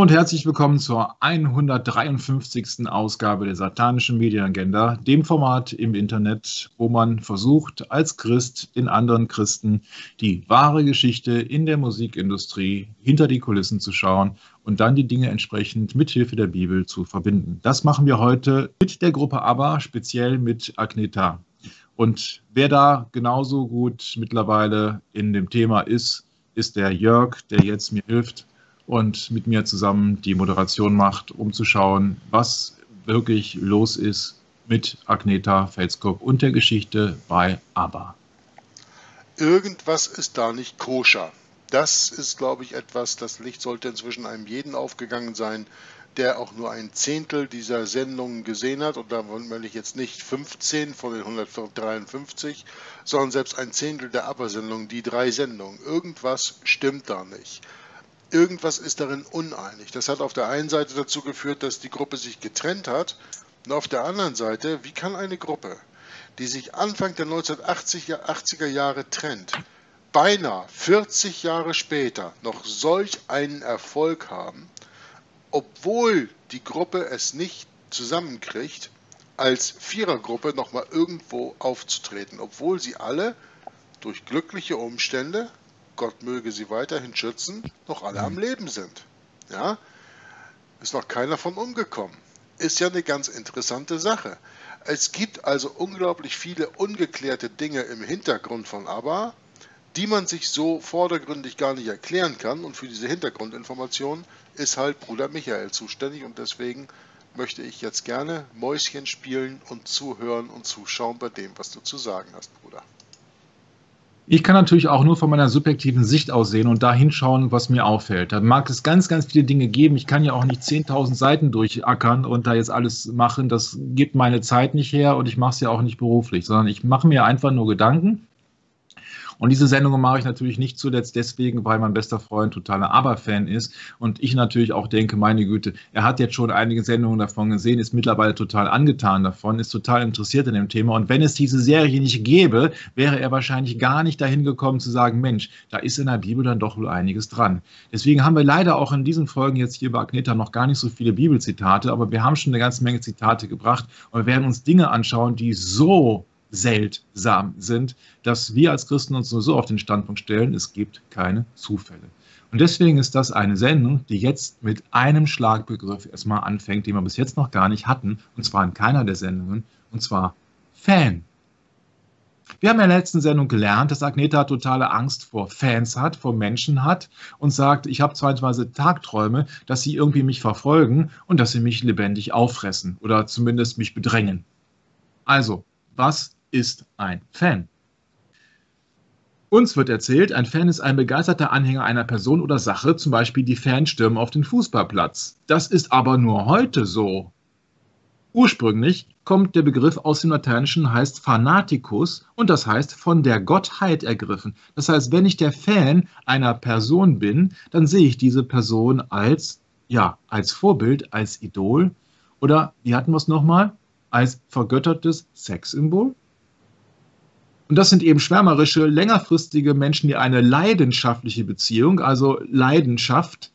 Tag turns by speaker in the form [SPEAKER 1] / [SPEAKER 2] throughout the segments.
[SPEAKER 1] Und herzlich willkommen zur 153. Ausgabe der Satanischen Medienagenda, dem Format im Internet, wo man versucht, als Christ den anderen Christen die wahre Geschichte in der Musikindustrie hinter die Kulissen zu schauen und dann die Dinge entsprechend mit Hilfe der Bibel zu verbinden. Das machen wir heute mit der Gruppe ABBA, speziell mit Agneta. Und wer da genauso gut mittlerweile in dem Thema ist, ist der Jörg, der jetzt mir hilft und mit mir zusammen die Moderation macht, um zu schauen, was wirklich los ist mit Agneta Felskop und der Geschichte bei ABBA.
[SPEAKER 2] Irgendwas ist da nicht koscher. Das ist, glaube ich, etwas, das Licht sollte inzwischen einem jeden aufgegangen sein, der auch nur ein Zehntel dieser Sendungen gesehen hat. Und da will ich jetzt nicht 15 von den 153, sondern selbst ein Zehntel der ABBA-Sendungen, die drei Sendungen. Irgendwas stimmt da nicht irgendwas ist darin uneinig. Das hat auf der einen Seite dazu geführt, dass die Gruppe sich getrennt hat und auf der anderen Seite, wie kann eine Gruppe, die sich Anfang der 1980er Jahre trennt, beinahe 40 Jahre später noch solch einen Erfolg haben, obwohl die Gruppe es nicht zusammenkriegt, als Vierergruppe nochmal irgendwo aufzutreten, obwohl sie alle durch glückliche Umstände Gott möge sie weiterhin schützen, noch alle am Leben sind. Ja, ist noch keiner von umgekommen. Ist ja eine ganz interessante Sache. Es gibt also unglaublich viele ungeklärte Dinge im Hintergrund von ABBA, die man sich so vordergründig gar nicht erklären kann. Und für diese Hintergrundinformation ist halt Bruder Michael zuständig und deswegen möchte ich jetzt gerne Mäuschen spielen und zuhören und zuschauen bei dem, was du zu sagen hast, Bruder.
[SPEAKER 1] Ich kann natürlich auch nur von meiner subjektiven Sicht aus sehen und da hinschauen, was mir auffällt. Da mag es ganz, ganz viele Dinge geben. Ich kann ja auch nicht 10.000 Seiten durchackern und da jetzt alles machen. Das gibt meine Zeit nicht her und ich mache es ja auch nicht beruflich, sondern ich mache mir einfach nur Gedanken und diese Sendung mache ich natürlich nicht zuletzt deswegen, weil mein bester Freund totaler Aber-Fan ist und ich natürlich auch denke, meine Güte, er hat jetzt schon einige Sendungen davon gesehen, ist mittlerweile total angetan davon, ist total interessiert in dem Thema. Und wenn es diese Serie nicht gäbe, wäre er wahrscheinlich gar nicht dahin gekommen zu sagen, Mensch, da ist in der Bibel dann doch wohl einiges dran. Deswegen haben wir leider auch in diesen Folgen jetzt hier bei Agneta noch gar nicht so viele Bibelzitate, aber wir haben schon eine ganze Menge Zitate gebracht und wir werden uns Dinge anschauen, die so seltsam sind, dass wir als Christen uns nur so auf den Standpunkt stellen, es gibt keine Zufälle. Und deswegen ist das eine Sendung, die jetzt mit einem Schlagbegriff erstmal anfängt, den wir bis jetzt noch gar nicht hatten, und zwar in keiner der Sendungen, und zwar Fan. Wir haben in der letzten Sendung gelernt, dass Agneta totale Angst vor Fans hat, vor Menschen hat und sagt, ich habe zweifelweise Tagträume, dass sie irgendwie mich verfolgen und dass sie mich lebendig auffressen oder zumindest mich bedrängen. Also, was ist ein Fan? Uns wird erzählt, ein Fan ist ein begeisterter Anhänger einer Person oder Sache, zum Beispiel die Fanstürme auf den Fußballplatz. Das ist aber nur heute so. Ursprünglich kommt der Begriff aus dem Lateinischen, heißt Fanaticus und das heißt von der Gottheit ergriffen. Das heißt, wenn ich der Fan einer Person bin, dann sehe ich diese Person als, ja, als Vorbild, als Idol oder, wie hatten wir es nochmal, als vergöttertes Sexsymbol? Und das sind eben schwärmerische, längerfristige Menschen, die eine leidenschaftliche Beziehung, also Leidenschaft,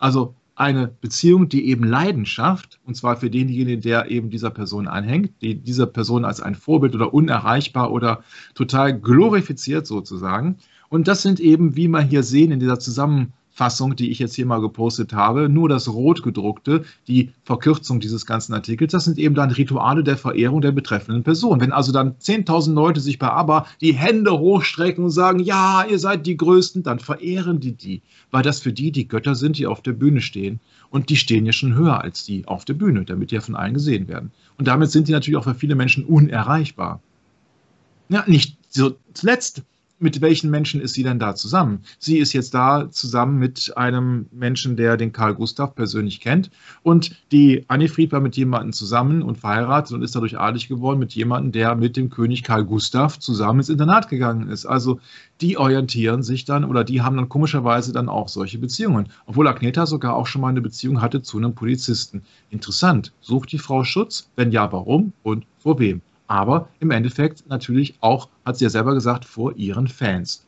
[SPEAKER 1] also eine Beziehung, die eben Leidenschaft, und zwar für denjenigen, der eben dieser Person anhängt, die dieser Person als ein Vorbild oder unerreichbar oder total glorifiziert sozusagen. Und das sind eben, wie wir hier sehen in dieser Zusammenarbeit, Fassung, die ich jetzt hier mal gepostet habe, nur das rot gedruckte, die Verkürzung dieses ganzen Artikels, das sind eben dann Rituale der Verehrung der betreffenden Person. Wenn also dann 10.000 Leute sich bei ABBA die Hände hochstrecken und sagen, ja, ihr seid die Größten, dann verehren die die, weil das für die die Götter sind, die auf der Bühne stehen. Und die stehen ja schon höher als die auf der Bühne, damit die ja von allen gesehen werden. Und damit sind die natürlich auch für viele Menschen unerreichbar. Ja, nicht so zuletzt mit welchen Menschen ist sie denn da zusammen? Sie ist jetzt da zusammen mit einem Menschen, der den Karl Gustav persönlich kennt. Und die Annefried war mit jemandem zusammen und verheiratet und ist dadurch adelig geworden mit jemandem, der mit dem König Karl Gustav zusammen ins Internat gegangen ist. Also die orientieren sich dann oder die haben dann komischerweise dann auch solche Beziehungen. Obwohl Agneta sogar auch schon mal eine Beziehung hatte zu einem Polizisten. Interessant. Sucht die Frau Schutz? Wenn ja, warum und vor wem? Aber im Endeffekt natürlich auch, hat sie ja selber gesagt, vor ihren Fans.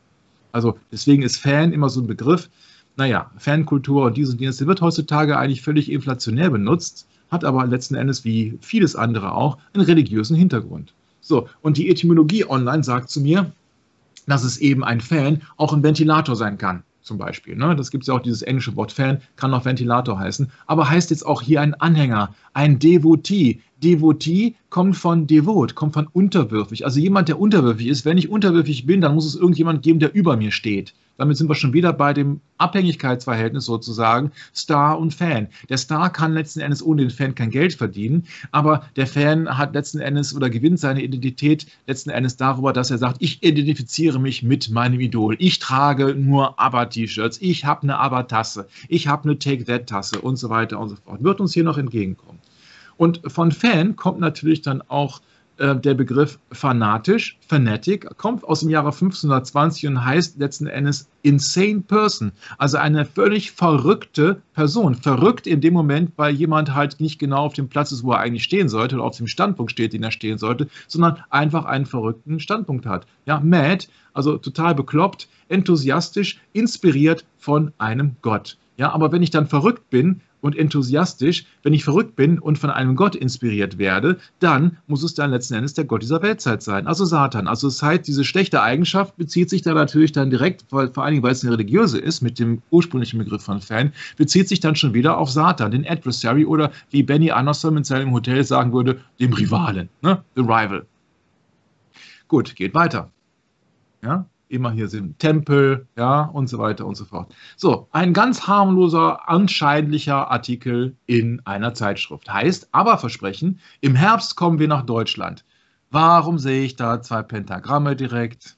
[SPEAKER 1] Also deswegen ist Fan immer so ein Begriff, naja, Fankultur und dies und jenes, wird heutzutage eigentlich völlig inflationär benutzt, hat aber letzten Endes wie vieles andere auch einen religiösen Hintergrund. So, und die Etymologie online sagt zu mir, dass es eben ein Fan auch ein Ventilator sein kann zum Beispiel. Ne? Das gibt es ja auch dieses englische Wort Fan, kann auch Ventilator heißen, aber heißt jetzt auch hier ein Anhänger, ein Devotee. Devotee kommt von devot, kommt von unterwürfig. Also jemand, der unterwürfig ist. Wenn ich unterwürfig bin, dann muss es irgendjemand geben, der über mir steht. Damit sind wir schon wieder bei dem Abhängigkeitsverhältnis sozusagen Star und Fan. Der Star kann letzten Endes ohne den Fan kein Geld verdienen, aber der Fan hat letzten Endes oder gewinnt seine Identität letzten Endes darüber, dass er sagt, ich identifiziere mich mit meinem Idol. Ich trage nur ABBA-T-Shirts, ich habe eine ABBA-Tasse, ich habe eine Take-That-Tasse und so weiter und so fort. Wird uns hier noch entgegenkommen. Und von Fan kommt natürlich dann auch äh, der Begriff fanatisch, fanatic, kommt aus dem Jahre 1520 und heißt letzten Endes insane person, also eine völlig verrückte Person. Verrückt in dem Moment, weil jemand halt nicht genau auf dem Platz ist, wo er eigentlich stehen sollte oder auf dem Standpunkt steht, den er stehen sollte, sondern einfach einen verrückten Standpunkt hat. Ja, mad, also total bekloppt, enthusiastisch, inspiriert von einem Gott. Ja, aber wenn ich dann verrückt bin und enthusiastisch, wenn ich verrückt bin und von einem Gott inspiriert werde, dann muss es dann letzten Endes der Gott dieser Weltzeit sein, also Satan. Also das heißt, diese schlechte Eigenschaft bezieht sich da natürlich dann direkt, vor allen Dingen, weil es eine religiöse ist, mit dem ursprünglichen Begriff von Fan, bezieht sich dann schon wieder auf Satan, den Adversary oder wie Benny Anderson in seinem Hotel sagen würde, dem Rivalen, ne? the rival. Gut, geht weiter. Ja, immer hier sind Tempel, ja, und so weiter und so fort. So, ein ganz harmloser, anscheinlicher Artikel in einer Zeitschrift. Heißt, aber Versprechen, im Herbst kommen wir nach Deutschland. Warum sehe ich da zwei Pentagramme direkt?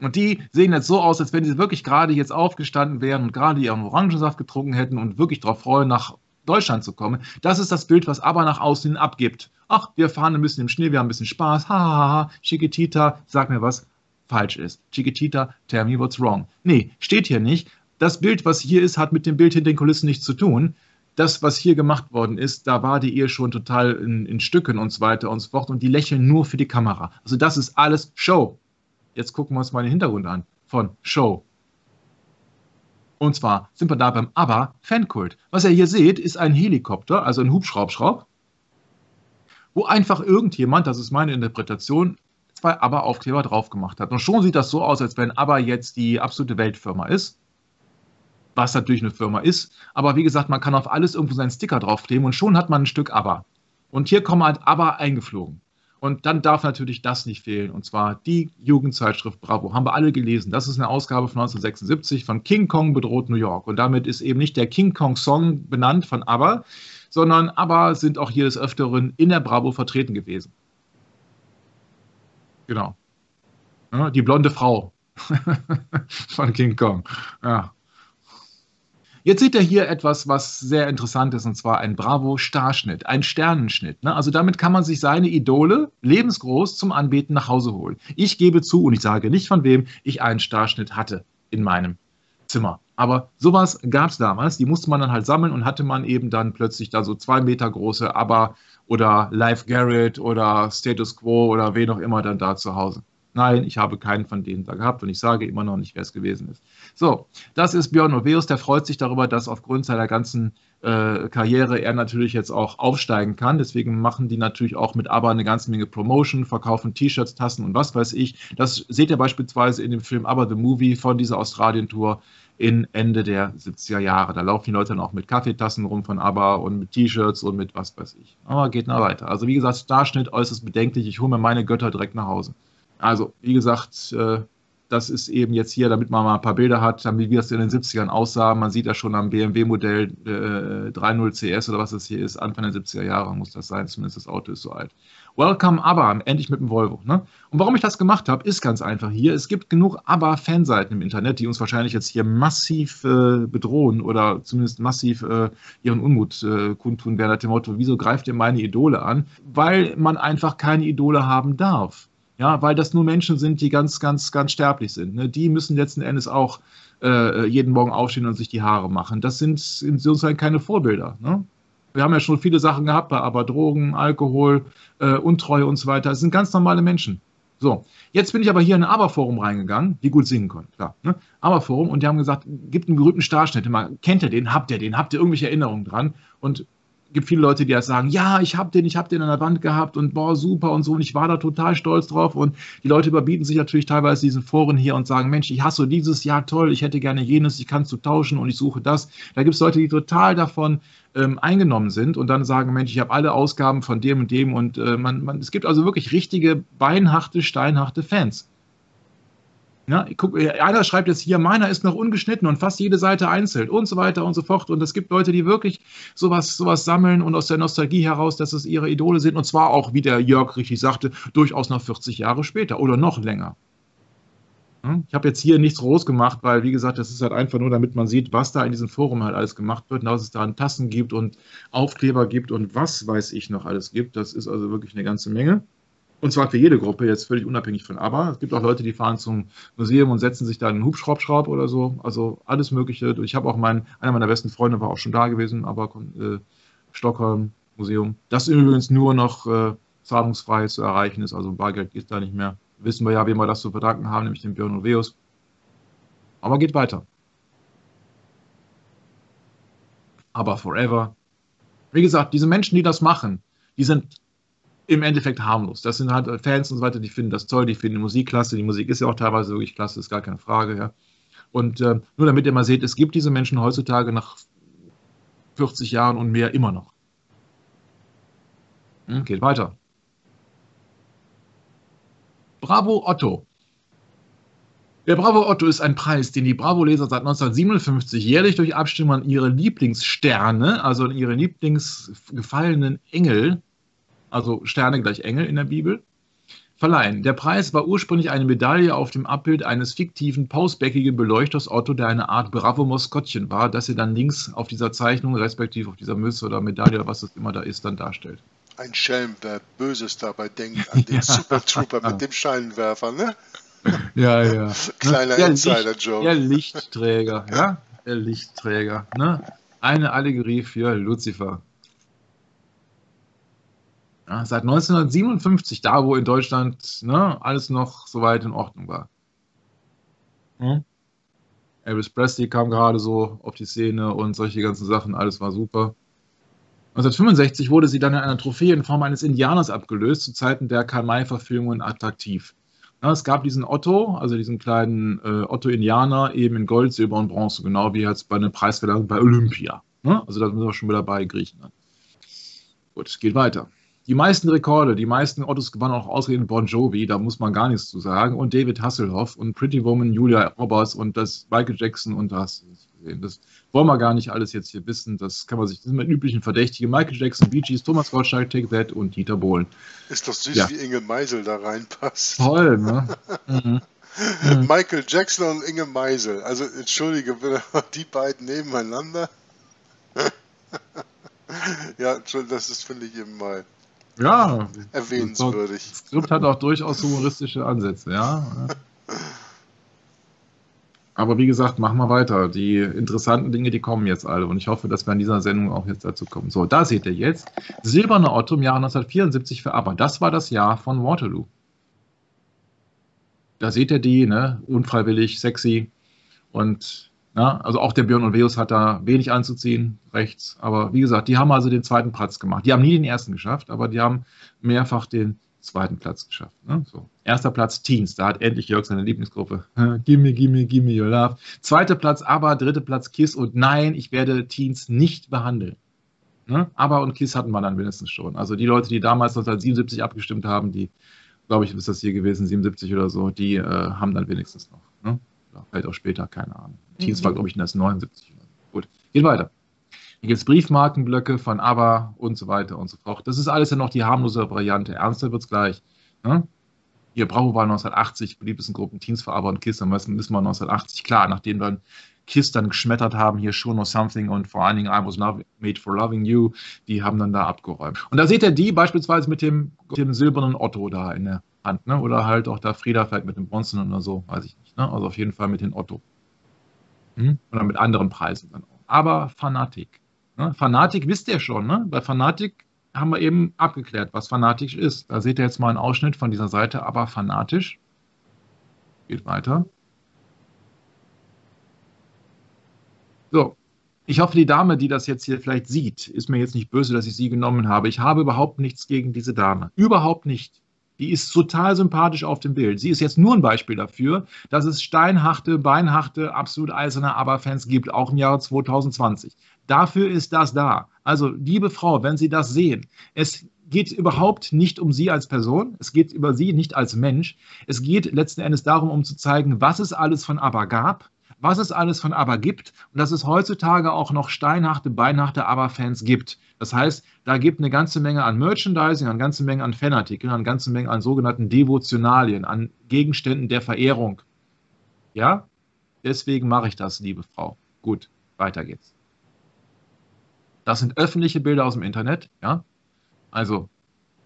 [SPEAKER 1] Und die sehen jetzt so aus, als wenn sie wirklich gerade jetzt aufgestanden wären und gerade ihren Orangensaft getrunken hätten und wirklich darauf freuen, nach Deutschland zu kommen. Das ist das Bild, was aber nach außen hin abgibt. Ach, wir fahren ein bisschen im Schnee, wir haben ein bisschen Spaß. Hahaha, ha, ha. Chiquitita, sag mir was falsch ist. Chiquitita, tell me what's wrong. Nee, steht hier nicht. Das Bild, was hier ist, hat mit dem Bild hinter den Kulissen nichts zu tun. Das, was hier gemacht worden ist, da war die Ehe schon total in, in Stücken und so weiter und so fort. Und die lächeln nur für die Kamera. Also das ist alles Show. Jetzt gucken wir uns mal den Hintergrund an von Show. Und zwar sind wir da beim ABBA Fankult. Was ihr hier seht, ist ein Helikopter, also ein Hubschraubschraub, wo einfach irgendjemand, das ist meine Interpretation, zwei ABBA-Aufkleber drauf gemacht hat. Und schon sieht das so aus, als wenn ABBA jetzt die absolute Weltfirma ist. Was natürlich eine Firma ist. Aber wie gesagt, man kann auf alles irgendwo seinen Sticker draufkleben und schon hat man ein Stück ABBA. Und hier kommt halt ABBA eingeflogen. Und dann darf natürlich das nicht fehlen. Und zwar die Jugendzeitschrift Bravo. Haben wir alle gelesen. Das ist eine Ausgabe von 1976 von King Kong bedroht New York. Und damit ist eben nicht der King Kong Song benannt von ABBA, sondern ABBA sind auch hier des Öfteren in der Bravo vertreten gewesen. Genau. Ja, die blonde Frau von King Kong. Ja. Jetzt sieht er hier etwas, was sehr interessant ist, und zwar ein Bravo-Starschnitt, ein Sternenschnitt. Ne? Also damit kann man sich seine Idole lebensgroß zum Anbeten nach Hause holen. Ich gebe zu, und ich sage nicht von wem, ich einen Starschnitt hatte in meinem Zimmer. Aber sowas gab es damals, die musste man dann halt sammeln und hatte man eben dann plötzlich da so zwei Meter große, aber oder Live Garrett oder Status Quo oder wen auch immer dann da zu Hause. Nein, ich habe keinen von denen da gehabt und ich sage immer noch nicht, wer es gewesen ist. So, das ist Björn Noveus, der freut sich darüber, dass aufgrund seiner ganzen äh, Karriere er natürlich jetzt auch aufsteigen kann. Deswegen machen die natürlich auch mit ABBA eine ganze Menge Promotion, verkaufen T-Shirts, Tassen und was weiß ich. Das seht ihr beispielsweise in dem Film ABBA The Movie von dieser Australien-Tour in Ende der 70er Jahre. Da laufen die Leute dann auch mit Kaffeetassen rum von ABBA und mit T-Shirts und mit was weiß ich. Aber geht noch weiter. Also wie gesagt, Starschnitt äußerst bedenklich. Ich hole mir meine Götter direkt nach Hause. Also wie gesagt, äh, das ist eben jetzt hier, damit man mal ein paar Bilder hat, wie wir es in den 70ern aussah. Man sieht ja schon am BMW-Modell äh, 30 CS oder was das hier ist, Anfang der 70er Jahre muss das sein, zumindest das Auto ist so alt. Welcome ABBA, endlich mit dem Volvo. Ne? Und warum ich das gemacht habe, ist ganz einfach hier. Es gibt genug ABBA-Fanseiten im Internet, die uns wahrscheinlich jetzt hier massiv äh, bedrohen oder zumindest massiv äh, ihren Unmut äh, kundtun werden, nach dem Motto, wieso greift ihr meine Idole an? Weil man einfach keine Idole haben darf. Ja, weil das nur Menschen sind, die ganz, ganz, ganz sterblich sind. Ne? Die müssen letzten Endes auch äh, jeden Morgen aufstehen und sich die Haare machen. Das sind insofern keine Vorbilder. Ne? Wir haben ja schon viele Sachen gehabt, aber Drogen, Alkohol, äh, Untreue und so weiter. Das sind ganz normale Menschen. So, jetzt bin ich aber hier in ein Aber-Forum reingegangen, die gut singen können, klar. Ne? Aber-Forum und die haben gesagt, gibt einen berühmten Starschnitt. Kennt ihr den? Habt ihr den? Habt ihr irgendwelche Erinnerungen dran? Und gibt viele Leute, die halt sagen, ja, ich habe den, ich habe den an der Wand gehabt und boah, super und so und ich war da total stolz drauf und die Leute überbieten sich natürlich teilweise diesen Foren hier und sagen, Mensch, ich hasse dieses, ja toll, ich hätte gerne jenes, ich kann es zu tauschen und ich suche das. Da gibt es Leute, die total davon ähm, eingenommen sind und dann sagen, Mensch, ich habe alle Ausgaben von dem und dem und äh, man, man, es gibt also wirklich richtige, beinharte, steinharte Fans. Ja, guck, einer schreibt jetzt hier, meiner ist noch ungeschnitten und fast jede Seite einzeln und so weiter und so fort. Und es gibt Leute, die wirklich sowas, sowas sammeln und aus der Nostalgie heraus, dass es ihre Idole sind. Und zwar auch, wie der Jörg richtig sagte, durchaus noch 40 Jahre später oder noch länger. Ich habe jetzt hier nichts groß gemacht, weil, wie gesagt, das ist halt einfach nur, damit man sieht, was da in diesem Forum halt alles gemacht wird, und dass es da Tassen gibt und Aufkleber gibt und was weiß ich noch alles gibt. Das ist also wirklich eine ganze Menge. Und zwar für jede Gruppe, jetzt völlig unabhängig von ABBA. Es gibt auch Leute, die fahren zum Museum und setzen sich da einen Hubschraubschraub oder so. Also alles Mögliche. Ich habe auch meinen, einer meiner besten Freunde war auch schon da gewesen, aber äh, Stockholm Museum. Das übrigens nur noch äh, zahlungsfrei zu erreichen ist, also Bargeld geht da nicht mehr. Wissen wir ja, wem wir das zu verdanken haben, nämlich den Björn Ulveus. Aber geht weiter. Aber forever. Wie gesagt, diese Menschen, die das machen, die sind im Endeffekt harmlos. Das sind halt Fans und so weiter, die finden das toll, die finden die Musik klasse. Die Musik ist ja auch teilweise wirklich klasse, ist gar keine Frage. Ja. Und äh, nur damit ihr mal seht, es gibt diese Menschen heutzutage nach 40 Jahren und mehr immer noch. Hm, geht weiter. Bravo Otto. Der Bravo Otto ist ein Preis, den die Bravo-Leser seit 1957 jährlich durch Abstimmung an ihre Lieblingssterne, also an ihre Lieblingsgefallenen Engel, also Sterne gleich Engel in der Bibel, verleihen. Der Preis war ursprünglich eine Medaille auf dem Abbild eines fiktiven pausbäckigen Beleuchters Otto, der eine Art Bravo-Maskottchen war, das sie dann links auf dieser Zeichnung, respektive auf dieser Mütze oder Medaille oder was es immer da ist, dann darstellt.
[SPEAKER 2] Ein Schelm, wer Böses dabei denkt, an den ja. Super Trooper mit dem Scheinwerfer, ne?
[SPEAKER 1] Ja, ja.
[SPEAKER 2] Kleiner Insider-Joke.
[SPEAKER 1] Der Lichtträger, ja? Der Lichtträger, ne? Eine Allegorie für Lucifer. Ja, seit 1957, da wo in Deutschland ne, alles noch so weit in Ordnung war. Hm? Elvis Presley kam gerade so auf die Szene und solche ganzen Sachen, alles war super. 1965 wurde sie dann in einer Trophäe in Form eines Indianers abgelöst, zu Zeiten der Karl-May-Verfilmungen attraktiv. Ja, es gab diesen Otto, also diesen kleinen äh, Otto-Indianer, eben in Gold, Silber und Bronze, genau wie jetzt bei einer Preisverleihung bei Olympia. Ja, also da sind wir schon wieder bei Griechenland. Gut, es geht weiter die meisten Rekorde, die meisten Ottos gewann auch ausgerechnet Bon Jovi, da muss man gar nichts zu sagen. Und David Hasselhoff und Pretty Woman Julia Roberts und das Michael Jackson und das. Das wollen wir gar nicht alles jetzt hier wissen. Das kann man sich, das sind mit üblichen Verdächtigen. Michael Jackson, Bee Gees, Thomas Gottschalk, Take That und Dieter Bohlen.
[SPEAKER 2] Ist doch süß, ja. wie Inge Meisel da reinpasst.
[SPEAKER 1] Toll, ne? mhm.
[SPEAKER 2] Michael Jackson und Inge Meisel. Also, entschuldige, die beiden nebeneinander. ja, das ist, finde ich, eben mal
[SPEAKER 1] ja,
[SPEAKER 2] erwähnenswürdig.
[SPEAKER 1] Das Skript hat auch durchaus humoristische Ansätze, ja. Aber wie gesagt, machen wir weiter. Die interessanten Dinge, die kommen jetzt alle. Und ich hoffe, dass wir in dieser Sendung auch jetzt dazu kommen. So, da seht ihr jetzt. Silberne Otto im Jahr 1974 für Aber. Das war das Jahr von Waterloo. Da seht ihr die, ne? Unfreiwillig, sexy. Und ja, also auch der Björn Ulveus hat da wenig anzuziehen, rechts. Aber wie gesagt, die haben also den zweiten Platz gemacht. Die haben nie den ersten geschafft, aber die haben mehrfach den zweiten Platz geschafft. Ne? So. Erster Platz Teens, da hat endlich Jörg seine Lieblingsgruppe. gimme, gimme, gimme your love. Zweiter Platz aber, dritter Platz Kiss und nein, ich werde Teens nicht behandeln. Ne? Aber und Kiss hatten wir dann wenigstens schon. Also die Leute, die damals 1977 abgestimmt haben, die, glaube ich, ist das hier gewesen, 77 oder so, die äh, haben dann wenigstens noch. Ne? Oder vielleicht auch später, keine Ahnung. Teens mhm. war, glaube ich, erst 79. Gut, geht weiter. Hier gibt es Briefmarkenblöcke von ABBA und so weiter und so fort. Das ist alles ja noch die harmlose Variante. Ernster wird es gleich. Ne? Hier, Bravo war 1980, beliebtesten Gruppen Teens für ABBA und Kiss, dann müssen wir 1980, klar, nachdem wir Kiss dann geschmettert haben, hier Show No Something und vor allen Dingen I Was love, Made for Loving You, die haben dann da abgeräumt. Und da seht ihr die beispielsweise mit dem, dem silbernen Otto da in der Hand, ne? oder halt auch da Frieda vielleicht mit dem bronzenen oder so, weiß ich nicht. Ne? Also auf jeden Fall mit dem Otto. Hm? Oder mit anderen Preisen dann auch. Aber Fanatik. Ne? Fanatik wisst ihr schon, ne? Bei Fanatik haben wir eben abgeklärt, was fanatisch ist. Da seht ihr jetzt mal einen Ausschnitt von dieser Seite, aber fanatisch. Geht weiter. So, ich hoffe, die Dame, die das jetzt hier vielleicht sieht, ist mir jetzt nicht böse, dass ich sie genommen habe. Ich habe überhaupt nichts gegen diese Dame. Überhaupt nicht. Die ist total sympathisch auf dem Bild. Sie ist jetzt nur ein Beispiel dafür, dass es steinharte, beinharte, absolut eiserne Aber-Fans gibt, auch im Jahre 2020. Dafür ist das da. Also, liebe Frau, wenn Sie das sehen, es geht überhaupt nicht um Sie als Person, es geht über Sie nicht als Mensch. Es geht letzten Endes darum, um zu zeigen, was es alles von Aber gab, was es alles von Aber gibt und dass es heutzutage auch noch steinharte, beinharte Aber-Fans gibt. Das heißt, da gibt eine ganze Menge an Merchandising, eine ganze Menge an Fanartikeln, eine ganze Menge an sogenannten Devotionalien, an Gegenständen der Verehrung. Ja, deswegen mache ich das, liebe Frau. Gut, weiter geht's. Das sind öffentliche Bilder aus dem Internet. Ja? Also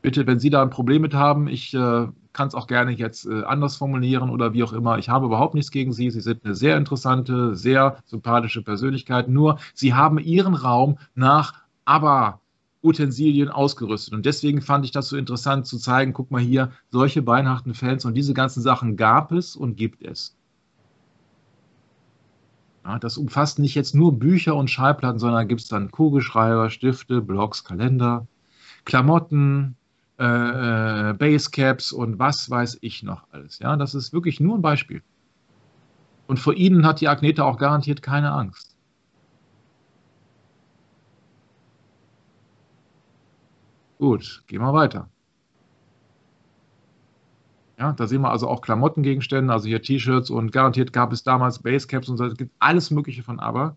[SPEAKER 1] bitte, wenn Sie da ein Problem mit haben, ich äh, kann es auch gerne jetzt äh, anders formulieren oder wie auch immer. Ich habe überhaupt nichts gegen Sie. Sie sind eine sehr interessante, sehr sympathische Persönlichkeit. Nur Sie haben Ihren Raum nach aber Utensilien ausgerüstet. Und deswegen fand ich das so interessant zu zeigen, guck mal hier, solche beinharten Fans und diese ganzen Sachen gab es und gibt es. Ja, das umfasst nicht jetzt nur Bücher und Schallplatten, sondern gibt es dann Kugelschreiber, Stifte, Blogs, Kalender, Klamotten, äh, äh, Basecaps und was weiß ich noch alles. Ja, das ist wirklich nur ein Beispiel. Und vor Ihnen hat die Agneta auch garantiert keine Angst. Gut, gehen wir weiter. Ja, da sehen wir also auch Klamottengegenstände, also hier T-Shirts und garantiert gab es damals Basecaps und so. Es gibt alles Mögliche von aber.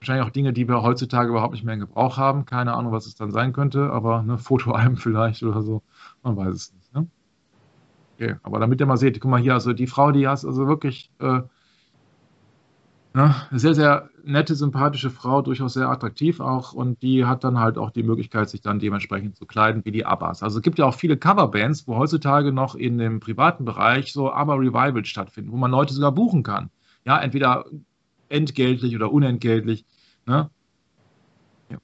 [SPEAKER 1] Wahrscheinlich auch Dinge, die wir heutzutage überhaupt nicht mehr in Gebrauch haben. Keine Ahnung, was es dann sein könnte, aber ne, Fotoalben vielleicht oder so. Man weiß es nicht. Ne? Okay, aber damit ihr mal seht, guck mal hier, also die Frau, die hast also wirklich äh, Ne? Sehr, sehr nette, sympathische Frau, durchaus sehr attraktiv auch. Und die hat dann halt auch die Möglichkeit, sich dann dementsprechend zu kleiden wie die Abbas. Also es gibt ja auch viele Coverbands, wo heutzutage noch in dem privaten Bereich so ABBA-Revivals stattfinden, wo man Leute sogar buchen kann. Ja, entweder entgeltlich oder unentgeltlich. Ne?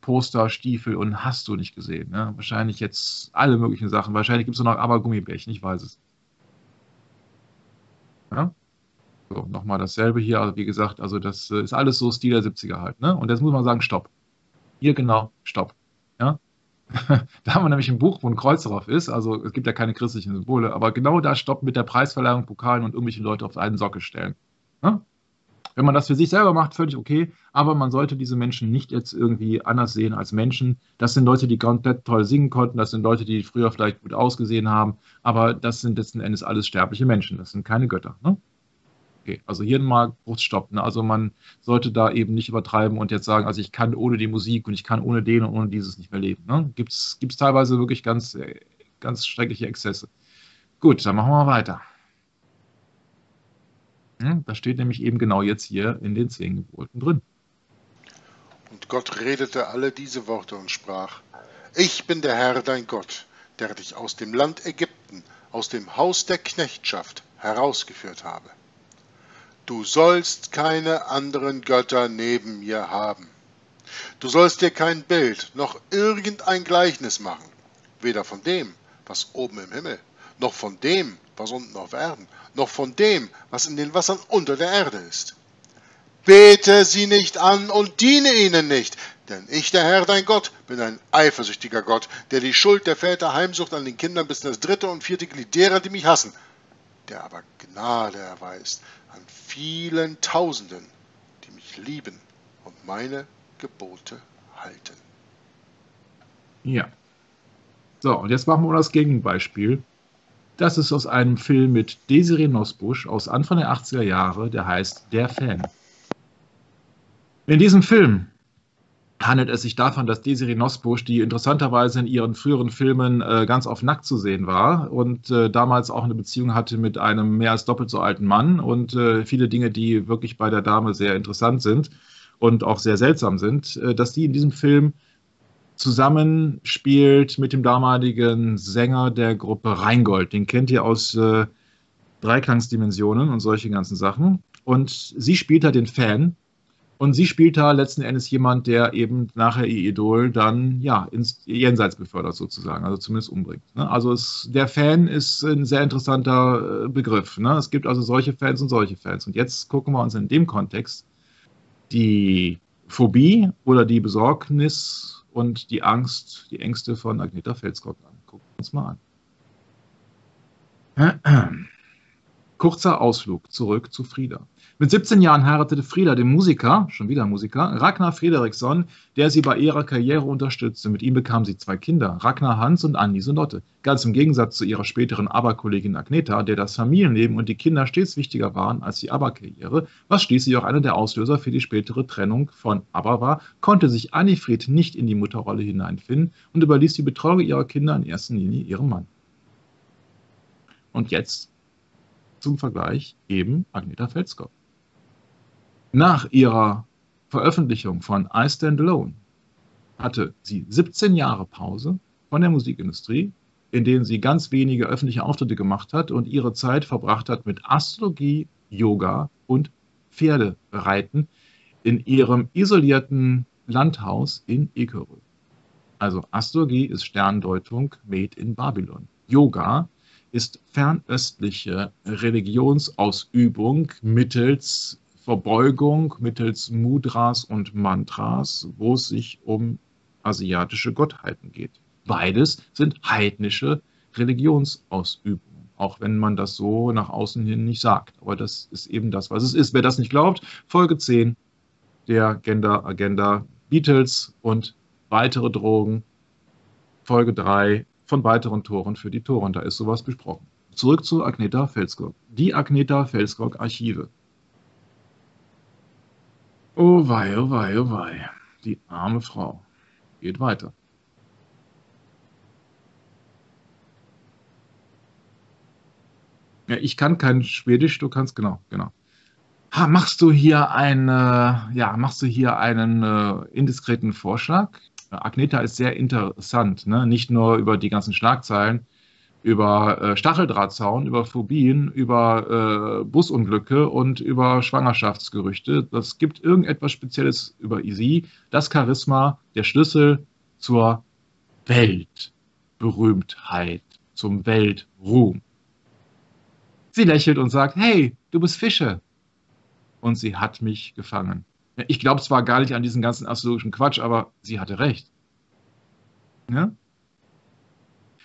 [SPEAKER 1] Poster, Stiefel und hast du nicht gesehen. Ne? Wahrscheinlich jetzt alle möglichen Sachen. Wahrscheinlich gibt es noch ABBA-Gummibärchen, ich weiß es. Ja? So, nochmal dasselbe hier. Also wie gesagt, also das äh, ist alles so Stil der 70er halt. Ne? Und jetzt muss man sagen, stopp. Hier genau, stopp. Ja? da haben wir nämlich ein Buch, wo ein Kreuz drauf ist. Also es gibt ja keine christlichen Symbole, aber genau da stopp mit der Preisverleihung, Pokalen und irgendwelche Leute auf einen Sockel stellen. Ne? Wenn man das für sich selber macht, völlig okay, aber man sollte diese Menschen nicht jetzt irgendwie anders sehen als Menschen. Das sind Leute, die komplett toll singen konnten, das sind Leute, die früher vielleicht gut ausgesehen haben, aber das sind letzten Endes alles sterbliche Menschen, das sind keine Götter. Ne? Okay, also hier mal stoppen. Ne? Also man sollte da eben nicht übertreiben und jetzt sagen, also ich kann ohne die Musik und ich kann ohne den und ohne dieses nicht mehr leben. Ne? Gibt es teilweise wirklich ganz, äh, ganz schreckliche Exzesse. Gut, dann machen wir weiter. Hm, das steht nämlich eben genau jetzt hier in den zehn Geboten drin.
[SPEAKER 2] Und Gott redete alle diese Worte und sprach, Ich bin der Herr dein Gott, der dich aus dem Land Ägypten, aus dem Haus der Knechtschaft herausgeführt habe. Du sollst keine anderen Götter neben mir haben. Du sollst dir kein Bild noch irgendein Gleichnis machen, weder von dem, was oben im Himmel, noch von dem, was unten auf Erden, noch von dem, was in den Wassern unter der Erde ist. Bete sie nicht an und diene ihnen nicht, denn ich, der Herr, dein Gott, bin ein eifersüchtiger Gott, der die Schuld der Väter heimsucht an den Kindern bis in das dritte und vierte Glied derer, die mich hassen, der aber Gnade erweist an vielen Tausenden, die mich lieben und meine Gebote halten.
[SPEAKER 1] Ja. So, und jetzt machen wir das Gegenbeispiel. Das ist aus einem Film mit Desiree Nosbusch aus Anfang der 80er Jahre, der heißt Der Fan. In diesem Film handelt es sich davon, dass Desiree Nosbusch, die interessanterweise in ihren früheren Filmen äh, ganz auf nackt zu sehen war und äh, damals auch eine Beziehung hatte mit einem mehr als doppelt so alten Mann und äh, viele Dinge, die wirklich bei der Dame sehr interessant sind und auch sehr seltsam sind, äh, dass die in diesem Film zusammenspielt mit dem damaligen Sänger der Gruppe Rheingold. Den kennt ihr aus äh, Dreiklangsdimensionen und solche ganzen Sachen. Und sie spielt da den Fan Und sie spielt da letzten Endes jemand, der eben nachher ihr Idol dann ja ins Jenseits befördert sozusagen, also zumindest umbringt. Ne? Also es, der Fan ist ein sehr interessanter äh, Begriff. Ne? Es gibt also solche Fans und solche Fans. Und jetzt gucken wir uns in dem Kontext die Phobie oder die Besorgnis und die Angst, die Ängste von Agneta Felsgott an. Gucken wir uns mal an. Kurzer Ausflug zurück zu Frieda. Mit 17 Jahren heiratete Frieda den Musiker, schon wieder Musiker, Ragnar Frederiksson, der sie bei ihrer Karriere unterstützte. Mit ihm bekam sie zwei Kinder, Ragnar Hans und Andi Sonotte. Ganz im Gegensatz zu ihrer späteren ABBA-Kollegin Agneta, der das Familienleben und die Kinder stets wichtiger waren als die ABBA-Karriere, was schließlich auch einer der Auslöser für die spätere Trennung von ABBA war, konnte sich Annifried nicht in die Mutterrolle hineinfinden und überließ die Betreuung ihrer Kinder in erster Linie ihrem Mann. Und jetzt zum Vergleich eben Agneta Felskop. Nach ihrer Veröffentlichung von I Stand Alone hatte sie 17 Jahre Pause von der Musikindustrie, in denen sie ganz wenige öffentliche Auftritte gemacht hat und ihre Zeit verbracht hat mit Astrologie, Yoga und Pferdereiten in ihrem isolierten Landhaus in Ekerö. Also Astrologie ist Sterndeutung made in Babylon. Yoga ist fernöstliche Religionsausübung mittels Verbeugung mittels Mudras und Mantras, wo es sich um asiatische Gottheiten geht. Beides sind heidnische Religionsausübungen, auch wenn man das so nach außen hin nicht sagt. Aber das ist eben das, was es ist. Wer das nicht glaubt, Folge 10 der Gender Agenda Beatles und weitere Drogen. Folge 3 von weiteren Toren für die Toren. Da ist sowas besprochen. Zurück zu Agneta Felskog. Die Agneta Felskog Archive. Oh wei, oh wei, oh wei. Die arme Frau. Geht weiter. Ja, ich kann kein Schwedisch, du kannst, genau, genau. Ha, machst du hier einen, ja, machst du hier einen äh, indiskreten Vorschlag? Agneta ist sehr interessant, ne? nicht nur über die ganzen Schlagzeilen, über äh, Stacheldrahtzaun, über Phobien, über äh, Busunglücke und über Schwangerschaftsgerüchte. Das gibt irgendetwas Spezielles über sie. Das Charisma, der Schlüssel zur Weltberühmtheit, zum Weltruhm. Sie lächelt und sagt, hey, du bist Fische. Und sie hat mich gefangen. Ich glaube zwar gar nicht an diesen ganzen astrologischen Quatsch, aber sie hatte recht. Ja?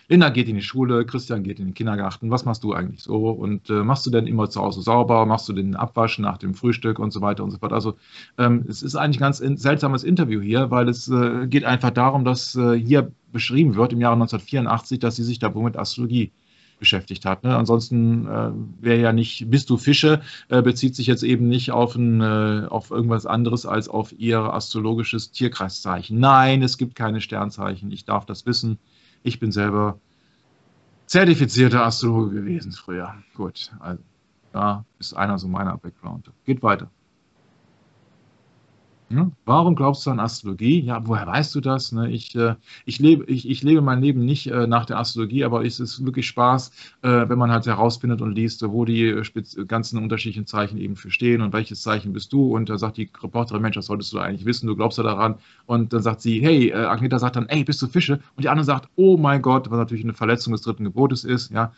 [SPEAKER 1] Linda geht in die Schule, Christian geht in den Kindergarten. Was machst du eigentlich so? Und äh, machst du denn immer zu Hause sauber? Machst du den Abwasch nach dem Frühstück und so weiter und so fort? Also ähm, es ist eigentlich ein ganz in, seltsames Interview hier, weil es äh, geht einfach darum, dass äh, hier beschrieben wird im Jahre 1984, dass sie sich da wohl mit Astrologie beschäftigt hat. Ne? Ansonsten äh, wäre ja nicht, bist du Fische, äh, bezieht sich jetzt eben nicht auf, ein, äh, auf irgendwas anderes als auf ihr astrologisches Tierkreiszeichen. Nein, es gibt keine Sternzeichen. Ich darf das wissen. Ich bin selber zertifizierter Astrologe gewesen früher. Gut, also da ist einer so meiner Background. Geht weiter. Hm? Warum glaubst du an Astrologie? Ja, woher weißt du das? Ne? Ich, äh, ich, lebe, ich, ich lebe mein Leben nicht äh, nach der Astrologie, aber es ist wirklich Spaß, äh, wenn man halt herausfindet und liest, wo die ganzen unterschiedlichen Zeichen eben für stehen und welches Zeichen bist du. Und da sagt die Reporterin, Mensch, das solltest du eigentlich wissen, du glaubst ja daran. Und dann sagt sie, hey, Agneta sagt dann, ey, bist du Fische? Und die andere sagt, oh mein Gott, was natürlich eine Verletzung des dritten Gebotes ist. Ja,